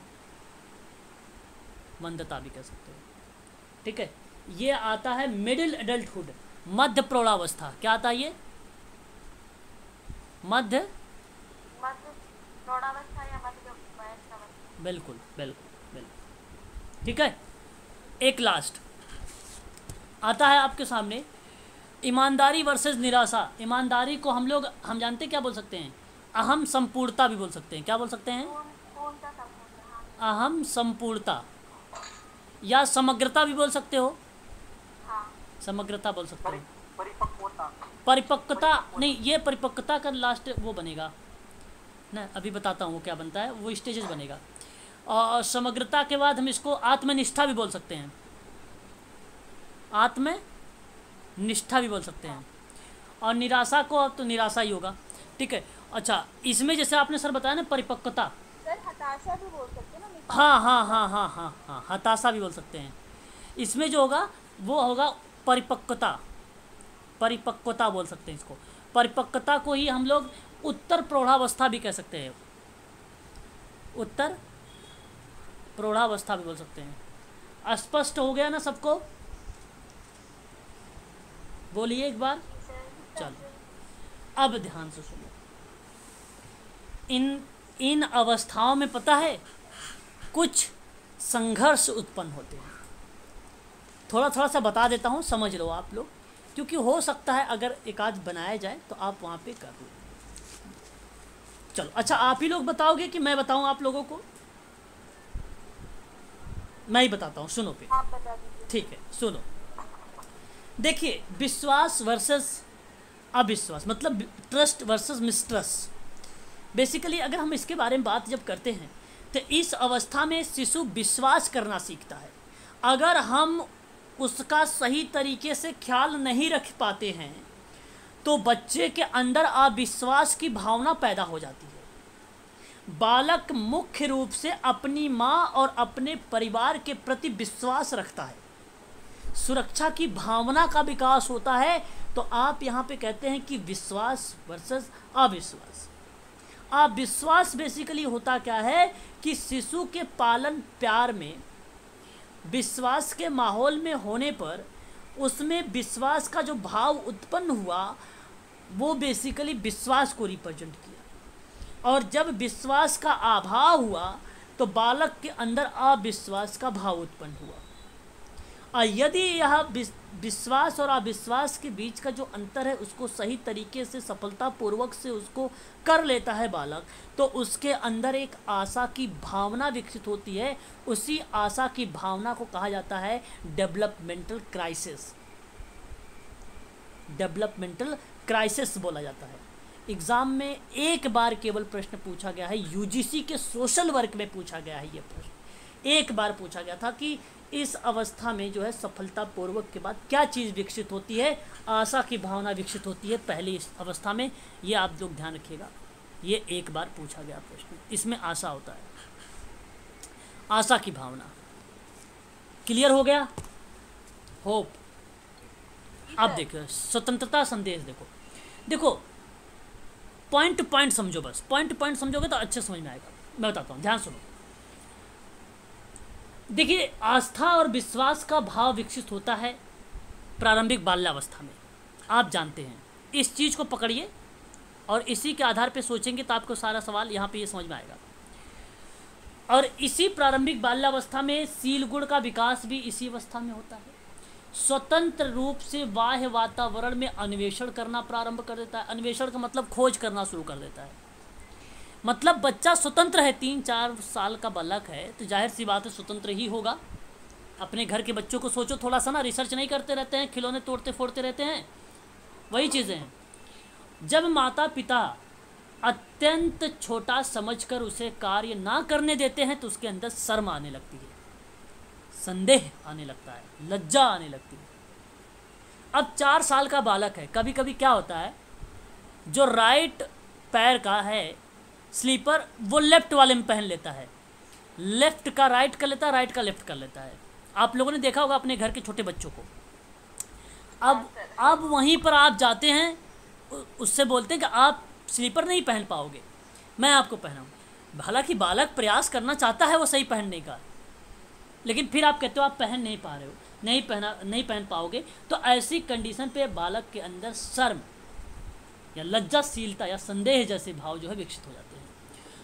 मंदता भी कह सकते हो। ठीक है? ये आता है मिडिल एडल्टहुड मध्य प्रौढ़ावस्था। क्या आता है ये? मध्य प्रौढ़ावस्था या मध्य वयस्कावस्था बिल्कुल बिल्कुल बिल्कुल। ठीक है? एक लास्ट आता है आपके सामने। ईमानदारी वर्सेस निराशा। ईमानदारी को हम लोग हम जानते क्या बोल सकते हैं? अहम संपूर्णता भी बोल सकते हैं। क्या बोल सकते हैं? अहम संपूर्णता। या समग्रता भी बोल सकते हो? हाँ समग्रता बोल सकते हो। परिपक्वता। परिपक्वता नहीं ये परिपक्वता का लास्ट वो बनेगा। ना अभी बताता हूँ वो क्या बनता है वो स्टेजेस बनेगा। और समग्रता के बाद हम इसको आत्मनिष्ठा भी बोल सकते हैं। आत्म निष्ठा भी बोल सकते हैं। और निराशा को अब तो निराशा ही होगा ठीक है? अच्छा इसमें जैसे आपने सर बताया ना परिपक्वता। सर हताशा भी बोल सकते हैं ना हाँ हाँ हाँ हाँ हाँ हाँ हताशा भी बोल सकते हैं। इसमें जो होगा वो होगा परिपक्वता। परिपक्वता बोल सकते हैं इसको। परिपक्वता को ही हम लोग उत्तर प्रौढ़ावस्था भी कह सकते हैं। उत्तर प्रौढ़ावस्था भी बोल सकते हैं। स्पष्ट हो गया ना सबको? बोलिए एक बार। चलो। अब ध्यान से सुनो। इन इन अवस्थाओं में पता है, कुछ संघर्ष उत्पन्न होते हैं। थोड़ा थोड़ा सा बता देता हूँ, समझ लो आप लोग, क्योंकि हो सकता है अगर एक आध बनाया जाए तो आप वहाँ पे कर लो। चलो अच्छा आप ही लोग बताओगे कि मैं बताऊँ आप लोगों को? मैं ही बताता हूँ सुनो दीजिए। ठीक है सुनो। देखिए विश्वास वर्सेस अविश्वास मतलब ट्रस्ट वर्सेस मिसट्रस्ट बेसिकली अगर हम इसके बारे में बात जब करते हैं तो इस अवस्था में शिशु विश्वास करना सीखता है। अगर हम उसका सही तरीके से ख्याल नहीं रख पाते हैं तो बच्चे के अंदर अविश्वास की भावना पैदा हो जाती है। बालक मुख्य रूप से अपनी माँ और अपने परिवार के प्रति विश्वास रखता है। सुरक्षा की भावना का विकास होता है तो आप यहाँ पे कहते हैं कि विश्वास वर्सेस अविश्वास। अविश्वास बेसिकली होता क्या है कि शिशु के पालन प्यार में, विश्वास के माहौल में होने पर उसमें विश्वास का जो भाव उत्पन्न हुआ वो बेसिकली विश्वास को रिप्रेजेंट किया। और जब विश्वास का अभाव हुआ तो बालक के अंदर अविश्वास का भाव उत्पन्न हुआ। और यदि यह विश्वास और अविश्वास के बीच का जो अंतर है, उसको सही तरीके से, सफलतापूर्वक से उसको कर लेता है बालक तो उसके अंदर एक आशा की भावना विकसित होती है। उसी आशा की भावना को कहा जाता है डेवलपमेंटल क्राइसिस डेवलपमेंटल क्राइसिस बोला जाता है। एग्ज़ाम में एक बार केवल प्रश्न पूछा गया है यूजीसी के सोशल वर्क में पूछा गया है ये प्रश्न। एक बार पूछा गया था कि इस अवस्था में जो है सफलतापूर्वक के बाद क्या चीज़ विकसित होती है आशा की भावना विकसित होती है पहली इस अवस्था में ये आप लोग ध्यान रखिएगा। ये एक बार पूछा गया प्रश्न इसमें आशा होता है। आशा की भावना। क्लियर हो गया? होप। आप देखो स्वतंत्रता संदेश देखो। देखो पॉइंट टू पॉइंट समझो बस। पॉइंट टू पॉइंट समझोगे तो अच्छे समझ में आएगा। मैं बताता हूँ, ध्यान सुनो। देखिए, आस्था और विश्वास का भाव विकसित होता है प्रारंभिक बाल्यावस्था में। आप जानते हैं। इस चीज़ को पकड़िए और इसी के आधार पे सोचेंगे तो आपको सारा सवाल यहाँ पे ये यह समझ में आएगा। और इसी प्रारंभिक बाल्यावस्था में सील गुण का विकास भी इसी अवस्था में होता है। स्वतंत्र रूप से बाह्य वातावरण में अन्वेषण करना प्रारंभ कर देता है। अन्वेषण का मतलब खोज करना शुरू कर देता है। मतलब बच्चा स्वतंत्र है, तीन चार साल का बालक है तो ज़ाहिर सी बात है स्वतंत्र ही होगा। अपने घर के बच्चों को सोचो, थोड़ा सा ना रिसर्च नहीं करते रहते हैं, खिलौने तोड़ते फोड़ते रहते हैं, वही चीज़ें हैं। जब माता पिता अत्यंत छोटा समझकर उसे कार्य ना करने देते हैं तो उसके अंदर शर्म आने लगती है। संदेह आने लगता है लज्जा आने लगती है। अब चार साल का बालक है कभी कभी क्या होता है जो राइट पैर का है स्लीपर वो लेफ़्ट वाले में पहन लेता है। लेफ़्ट का राइट कर लेता है राइट का लेफ़्ट कर लेता है। आप लोगों ने देखा होगा अपने घर के छोटे बच्चों को। अब अब वहीं पर आप जाते हैं उससे बोलते हैं कि आप स्लीपर नहीं पहन पाओगे। मैं आपको पहनाऊँ। हालाँकि बालक प्रयास करना चाहता है वो सही पहनने का। लेकिन फिर आप कहते हो आप पहन नहीं पा रहे हो, नहीं पहना, नहीं पहन पाओगे तो ऐसी कंडीशन पे बालक के अंदर शर्म या लज्जाशीलता या संदेह जैसे भाव जो है विकसित हो जाते हैं।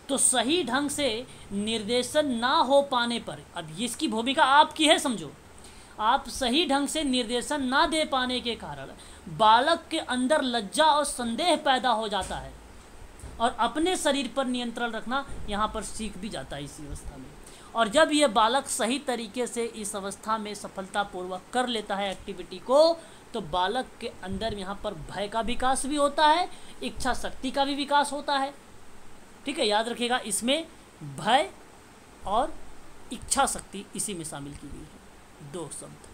तो सही ढंग से निर्देशन ना हो पाने पर, अब इसकी भूमिका आपकी है समझो, आप सही ढंग से निर्देशन ना दे पाने के कारण बालक के अंदर लज्जा और संदेह पैदा हो जाता है और अपने शरीर पर नियंत्रण रखना यहाँ पर सीख भी जाता है इसी अवस्था में। और जब ये बालक सही तरीके से इस अवस्था में सफलतापूर्वक कर लेता है एक्टिविटी को तो बालक के अंदर यहाँ पर भय का विकास भी होता है, इच्छा शक्ति का भी विकास होता है। ठीक है, याद रखिएगा, इसमें भय और इच्छा शक्ति इसी में शामिल की गई है। दो शब्द।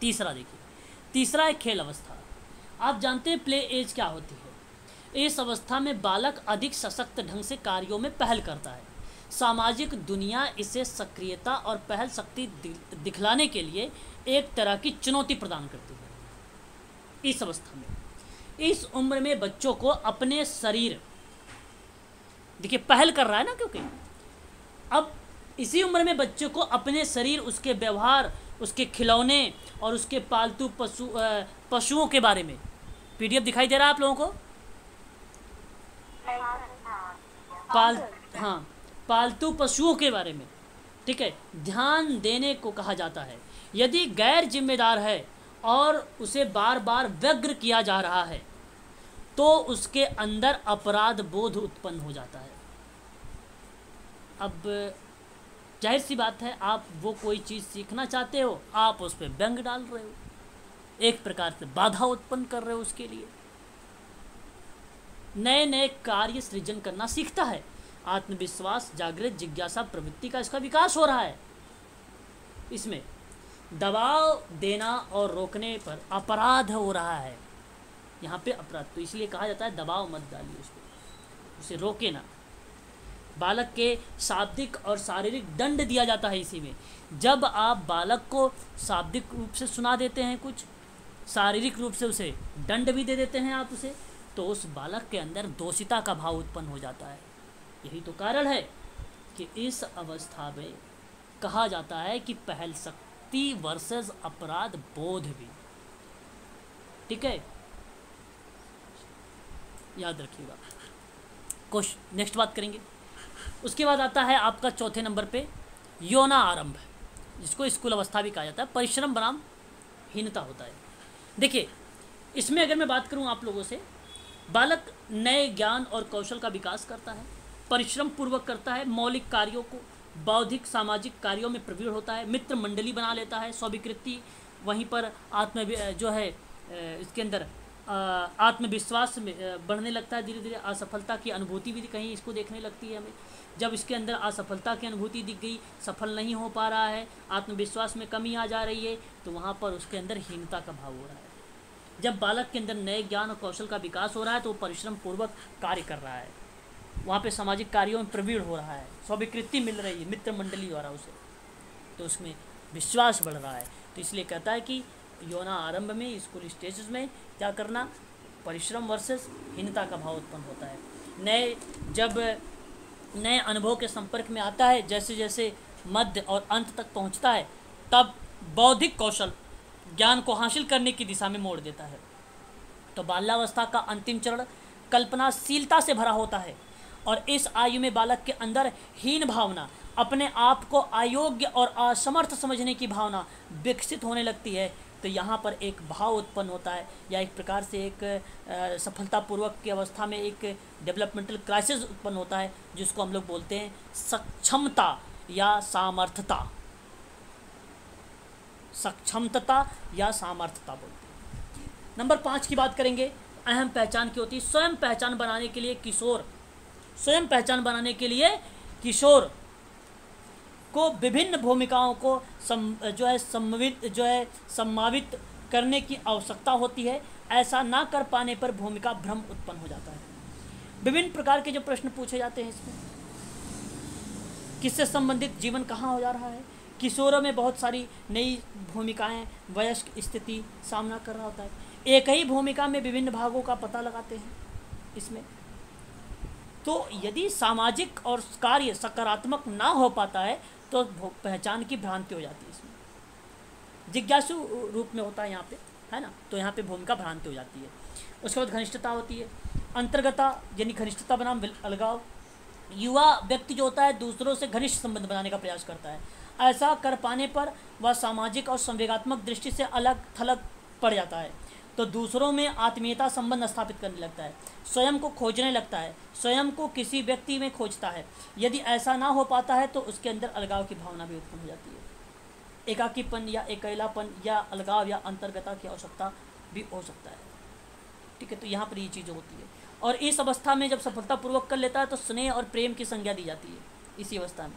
तीसरा देखिए, तीसरा है खेल अवस्था। आप जानते हैं प्ले एज क्या होती है? इस अवस्था में बालक अधिक सशक्त ढंग से कार्यों में पहल करता है। सामाजिक दुनिया इसे सक्रियता और पहल शक्ति दिखलाने के लिए एक तरह की चुनौती प्रदान करती है। इस अवस्था में इस उम्र में बच्चों को अपने शरीर देखिए पहल कर रहा है ना क्योंकि अब इसी उम्र में बच्चों को अपने शरीर उसके व्यवहार उसके खिलौने और उसके पालतू पशु पशुओं के बारे में। पीडीएफ दिखाई दे रहा है आप लोगों को? पाल हाँ। पालतू पशुओं के बारे में। ठीक है? ध्यान देने को कहा जाता है। यदि गैर जिम्मेदार है और उसे बार बार व्यग्र किया जा रहा है तो उसके अंदर अपराध बोध उत्पन्न हो जाता है। अब, ज़ाहिर सी बात है, आप वो कोई चीज़ सीखना चाहते हो, आप उस पर व्यंग डाल रहे हो। एक प्रकार से बाधा उत्पन्न कर रहे हो उसके लिए। नए नए कार्य सृजन करना सीखता है। आत्मविश्वास, जागृत, जिज्ञासा, प्रवृत्ति का इसका विकास हो रहा है। इसमें दबाव देना और रोकने पर अपराध हो रहा है। यहाँ पे अपराध तो इसलिए कहा जाता है दबाव मत डालिए उसको। उसे रोके ना। बालक के शाब्दिक और शारीरिक दंड दिया जाता है इसी में। जब आप बालक को शाब्दिक रूप से सुना देते हैं कुछ, शारीरिक रूप से उसे दंड भी दे देते हैं आप उसे तो उस बालक के अंदर दोषिता का भाव उत्पन्न हो जाता है। यही तो कारण है कि इस अवस्था में कहा जाता है कि पहल शक्ति वर्सेस अपराध बोध भी। ठीक है? याद रखिएगा। क्वेश्चन नेक्स्ट बात करेंगे। उसके बाद आता है आपका चौथे नंबर पे, यौना आरंभ, जिसको स्कूल अवस्था भी कहा जाता है। परिश्रम बनाम हीनता होता है। देखिए, इसमें अगर मैं बात करूँ आप लोगों से, बालक नए ज्ञान और कौशल का विकास करता है। परिश्रम पूर्वक करता है, मौलिक कार्यों को, बौद्धिक, सामाजिक कार्यों में प्रवीण होता है, मित्र मंडली बना लेता है स्विकृति वहीं पर आत्म जो है इसके अंदर आत्मविश्वास में बढ़ने लगता है धीरे धीरे असफलता की अनुभूति भी कहीं इसको देखने लगती है हमें। जब इसके अंदर असफलता की अनुभूति दिख गई, सफल नहीं हो पा रहा है, आत्मविश्वास में कमी आ जा रही है तो वहाँ पर उसके अंदर हीनता का भाव हो रहा है। जब बालक के अंदर नए ज्ञान और कौशल का विकास हो रहा है तो वो परिश्रम पूर्वक कार्य कर रहा है। वहाँ पे सामाजिक कार्यों में प्रवीण हो रहा है स्वीकृति मिल रही है, मित्र मंडली द्वारा उसे। तो उसमें विश्वास बढ़ रहा है। तो इसलिए कहता है कि योना आरंभ में स्कूल स्टेज में क्या करना, परिश्रम वर्सेस हीनता का भाव उत्पन्न होता है। नए, जब नए अनुभव के संपर्क में आता है जैसे जैसे मध्य और अंत तक पहुँचता है, तब बौद्धिक कौशल ज्ञान को हासिल करने की दिशा में मोड़ देता है। तो बाल्यावस्था का अंतिम चरण कल्पनाशीलता से भरा होता है। और इस आयु में बालक के अंदर हीन भावना, अपने आप को अयोग्य और असमर्थ समझने की भावना विकसित होने लगती है। तो यहाँ पर एक भाव उत्पन्न होता है या एक प्रकार से एक सफलतापूर्वक की अवस्था में एक डेवलपमेंटल क्राइसिस उत्पन्न होता है, जिसको हम लोग बोलते हैं सक्षमता या सामर्थ्यता सक्षमता या सामर्थ्यता बोलते हैं। नंबर पाँच की बात करेंगे। अहम पहचान की होती है। स्वयं पहचान बनाने के लिए किशोर स्वयं पहचान बनाने के लिए किशोर को विभिन्न भूमिकाओं को सम, जो है सम्मित जो है सम्मावित करने की आवश्यकता होती है। ऐसा ना कर पाने पर भूमिका भ्रम उत्पन्न हो जाता है। विभिन्न प्रकार के जो प्रश्न पूछे जाते हैं इसमें, किससे संबंधित जीवन कहाँ हो जा रहा है? किशोरों में बहुत सारी नई भूमिकाएँ, वयस्क स्थिति सामना कर रहा होता है। एक ही भूमिका में विभिन्न भागों का पता लगाते हैं इसमें। तो यदि सामाजिक और कार्य सकारात्मक ना हो पाता है तो पहचान की भ्रांति हो जाती है इसमें। जिज्ञासु रूप में होता है यहाँ पे, है ना? तो यहाँ पे भूमिका भ्रांति हो जाती है। उसके बाद घनिष्ठता होती है। अंतर्गता, यानी घनिष्ठता बनाम अलगाव। युवा व्यक्ति जो होता है, दूसरों से घनिष्ठ संबंध बनाने का प्रयास करता है। ऐसा कर पाने पर वह सामाजिक और संवेगात्मक दृष्टि से अलग थलग पड़ जाता है। तो दूसरों में आत्मीयता संबंध स्थापित करने लगता है। स्वयं को खोजने लगता है। स्वयं को किसी व्यक्ति में खोजता है। यदि ऐसा ना हो पाता है तो उसके अंदर अलगाव की भावना भी उत्पन्न हो जाती है। एकाकीपन या अकेलापन या अलगाव या अंतर्गता की आवश्यकता भी हो सकता है। ठीक है तो यहाँ पर ये चीज़ें होती है। और इस अवस्था में जब सफलतापूर्वक कर लेता है तो स्नेह और प्रेम की संज्ञा दी जाती है इसी अवस्था में।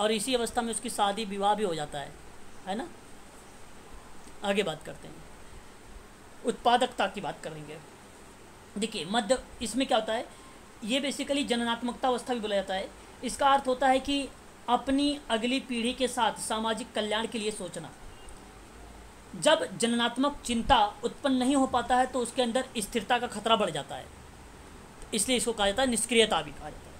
और इसी अवस्था में उसकी शादी, विवाह भी हो जाता है। है ना? आगे बात करते हैं। उत्पादकता की बात करेंगे देखिए, मध्य, इसमें क्या होता है, ये बेसिकली जननात्मकता अवस्था भी बोला जाता है। इसका अर्थ होता है कि अपनी अगली पीढ़ी के साथ सामाजिक कल्याण के लिए सोचना। जब जननात्मक चिंता उत्पन्न नहीं हो पाता है तो उसके अंदर स्थिरता का खतरा बढ़ जाता है। इसलिए इसको कहा जाता है निष्क्रियता भी कहा जाता है।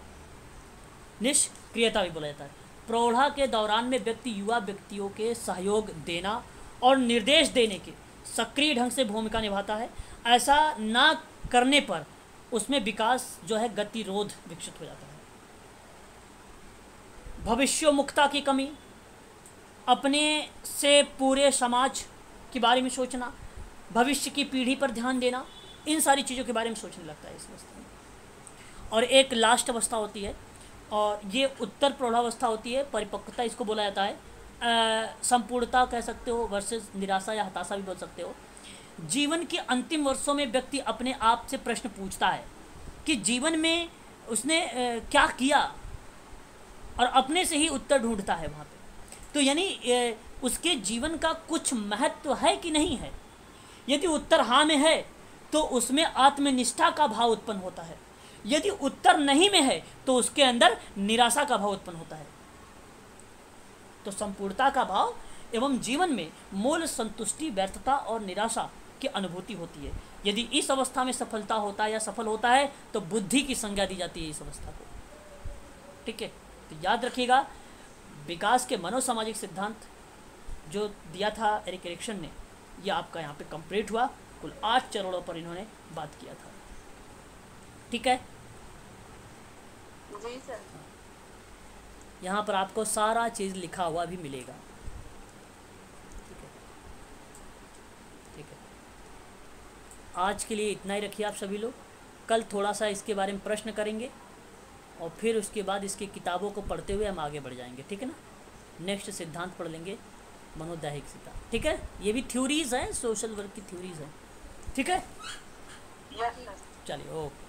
निष्क्रियता भी बोला जाता है। प्रौढ़ा के दौरान में व्यक्ति युवा व्यक्तियों के सहयोग देना और निर्देश देने के सक्रिय ढंग से भूमिका निभाता है। ऐसा ना करने पर उसमें विकास जो है गतिरोध विकसित हो जाता है। भविष्योमुखता की कमी, अपने से पूरे समाज के बारे में सोचना, भविष्य की पीढ़ी पर ध्यान देना, इन सारी चीज़ों के बारे में सोचने लगता है इस अवस्था में। और एक लास्ट अवस्था होती है, और ये उत्तर प्रौढ़ावस्था होती है, परिपक्वता इसको बोला जाता है संपूर्णता कह सकते हो वर्सेस निराशा या हताशा भी बोल सकते हो। जीवन के अंतिम वर्षों में व्यक्ति अपने आप से प्रश्न पूछता है कि जीवन में उसने क्या किया और अपने से ही उत्तर ढूंढता है वहाँ पे। तो यानी उसके जीवन का कुछ महत्व है कि नहीं है? यदि उत्तर हाँ में है तो उसमें आत्मनिष्ठा का भाव उत्पन्न होता है। यदि उत्तर नहीं में है तो उसके अंदर निराशा का भाव उत्पन्न होता है। तो संपूर्णता का भाव एवं जीवन में मूल संतुष्टि, व्यर्थता और निराशा की अनुभूति होती है। यदि इस अवस्था में सफलता होता है या सफल होता है तो बुद्धि की संज्ञा दी जाती है इस अवस्था को। ठीक है? तो याद रखिएगा, विकास के मनोसामाजिक सिद्धांत जो दिया था एरिक एरिक्सन ने, ये आपका यहाँ पे कंप्लीट हुआ। कुल आठ चरणों पर इन्होंने बात किया था। ठीक है? जी सर। यहाँ पर आपको सारा चीज़ लिखा हुआ भी मिलेगा। ठीक है? ठीक है। आज के लिए इतना ही रखिए आप सभी लोग। कल थोड़ा सा इसके बारे में प्रश्न करेंगे और फिर उसके बाद इसकी किताबों को पढ़ते हुए हम आगे बढ़ जाएँगे। ठीक है ना? नेक्स्ट सिद्धांत पढ़ लेंगे मनोदैहिक सिद्धांत। ठीक है? ये भी थ्योरीज हैं सोशल वर्क की थ्योरीज हैं। ठीक है? चलिए ओके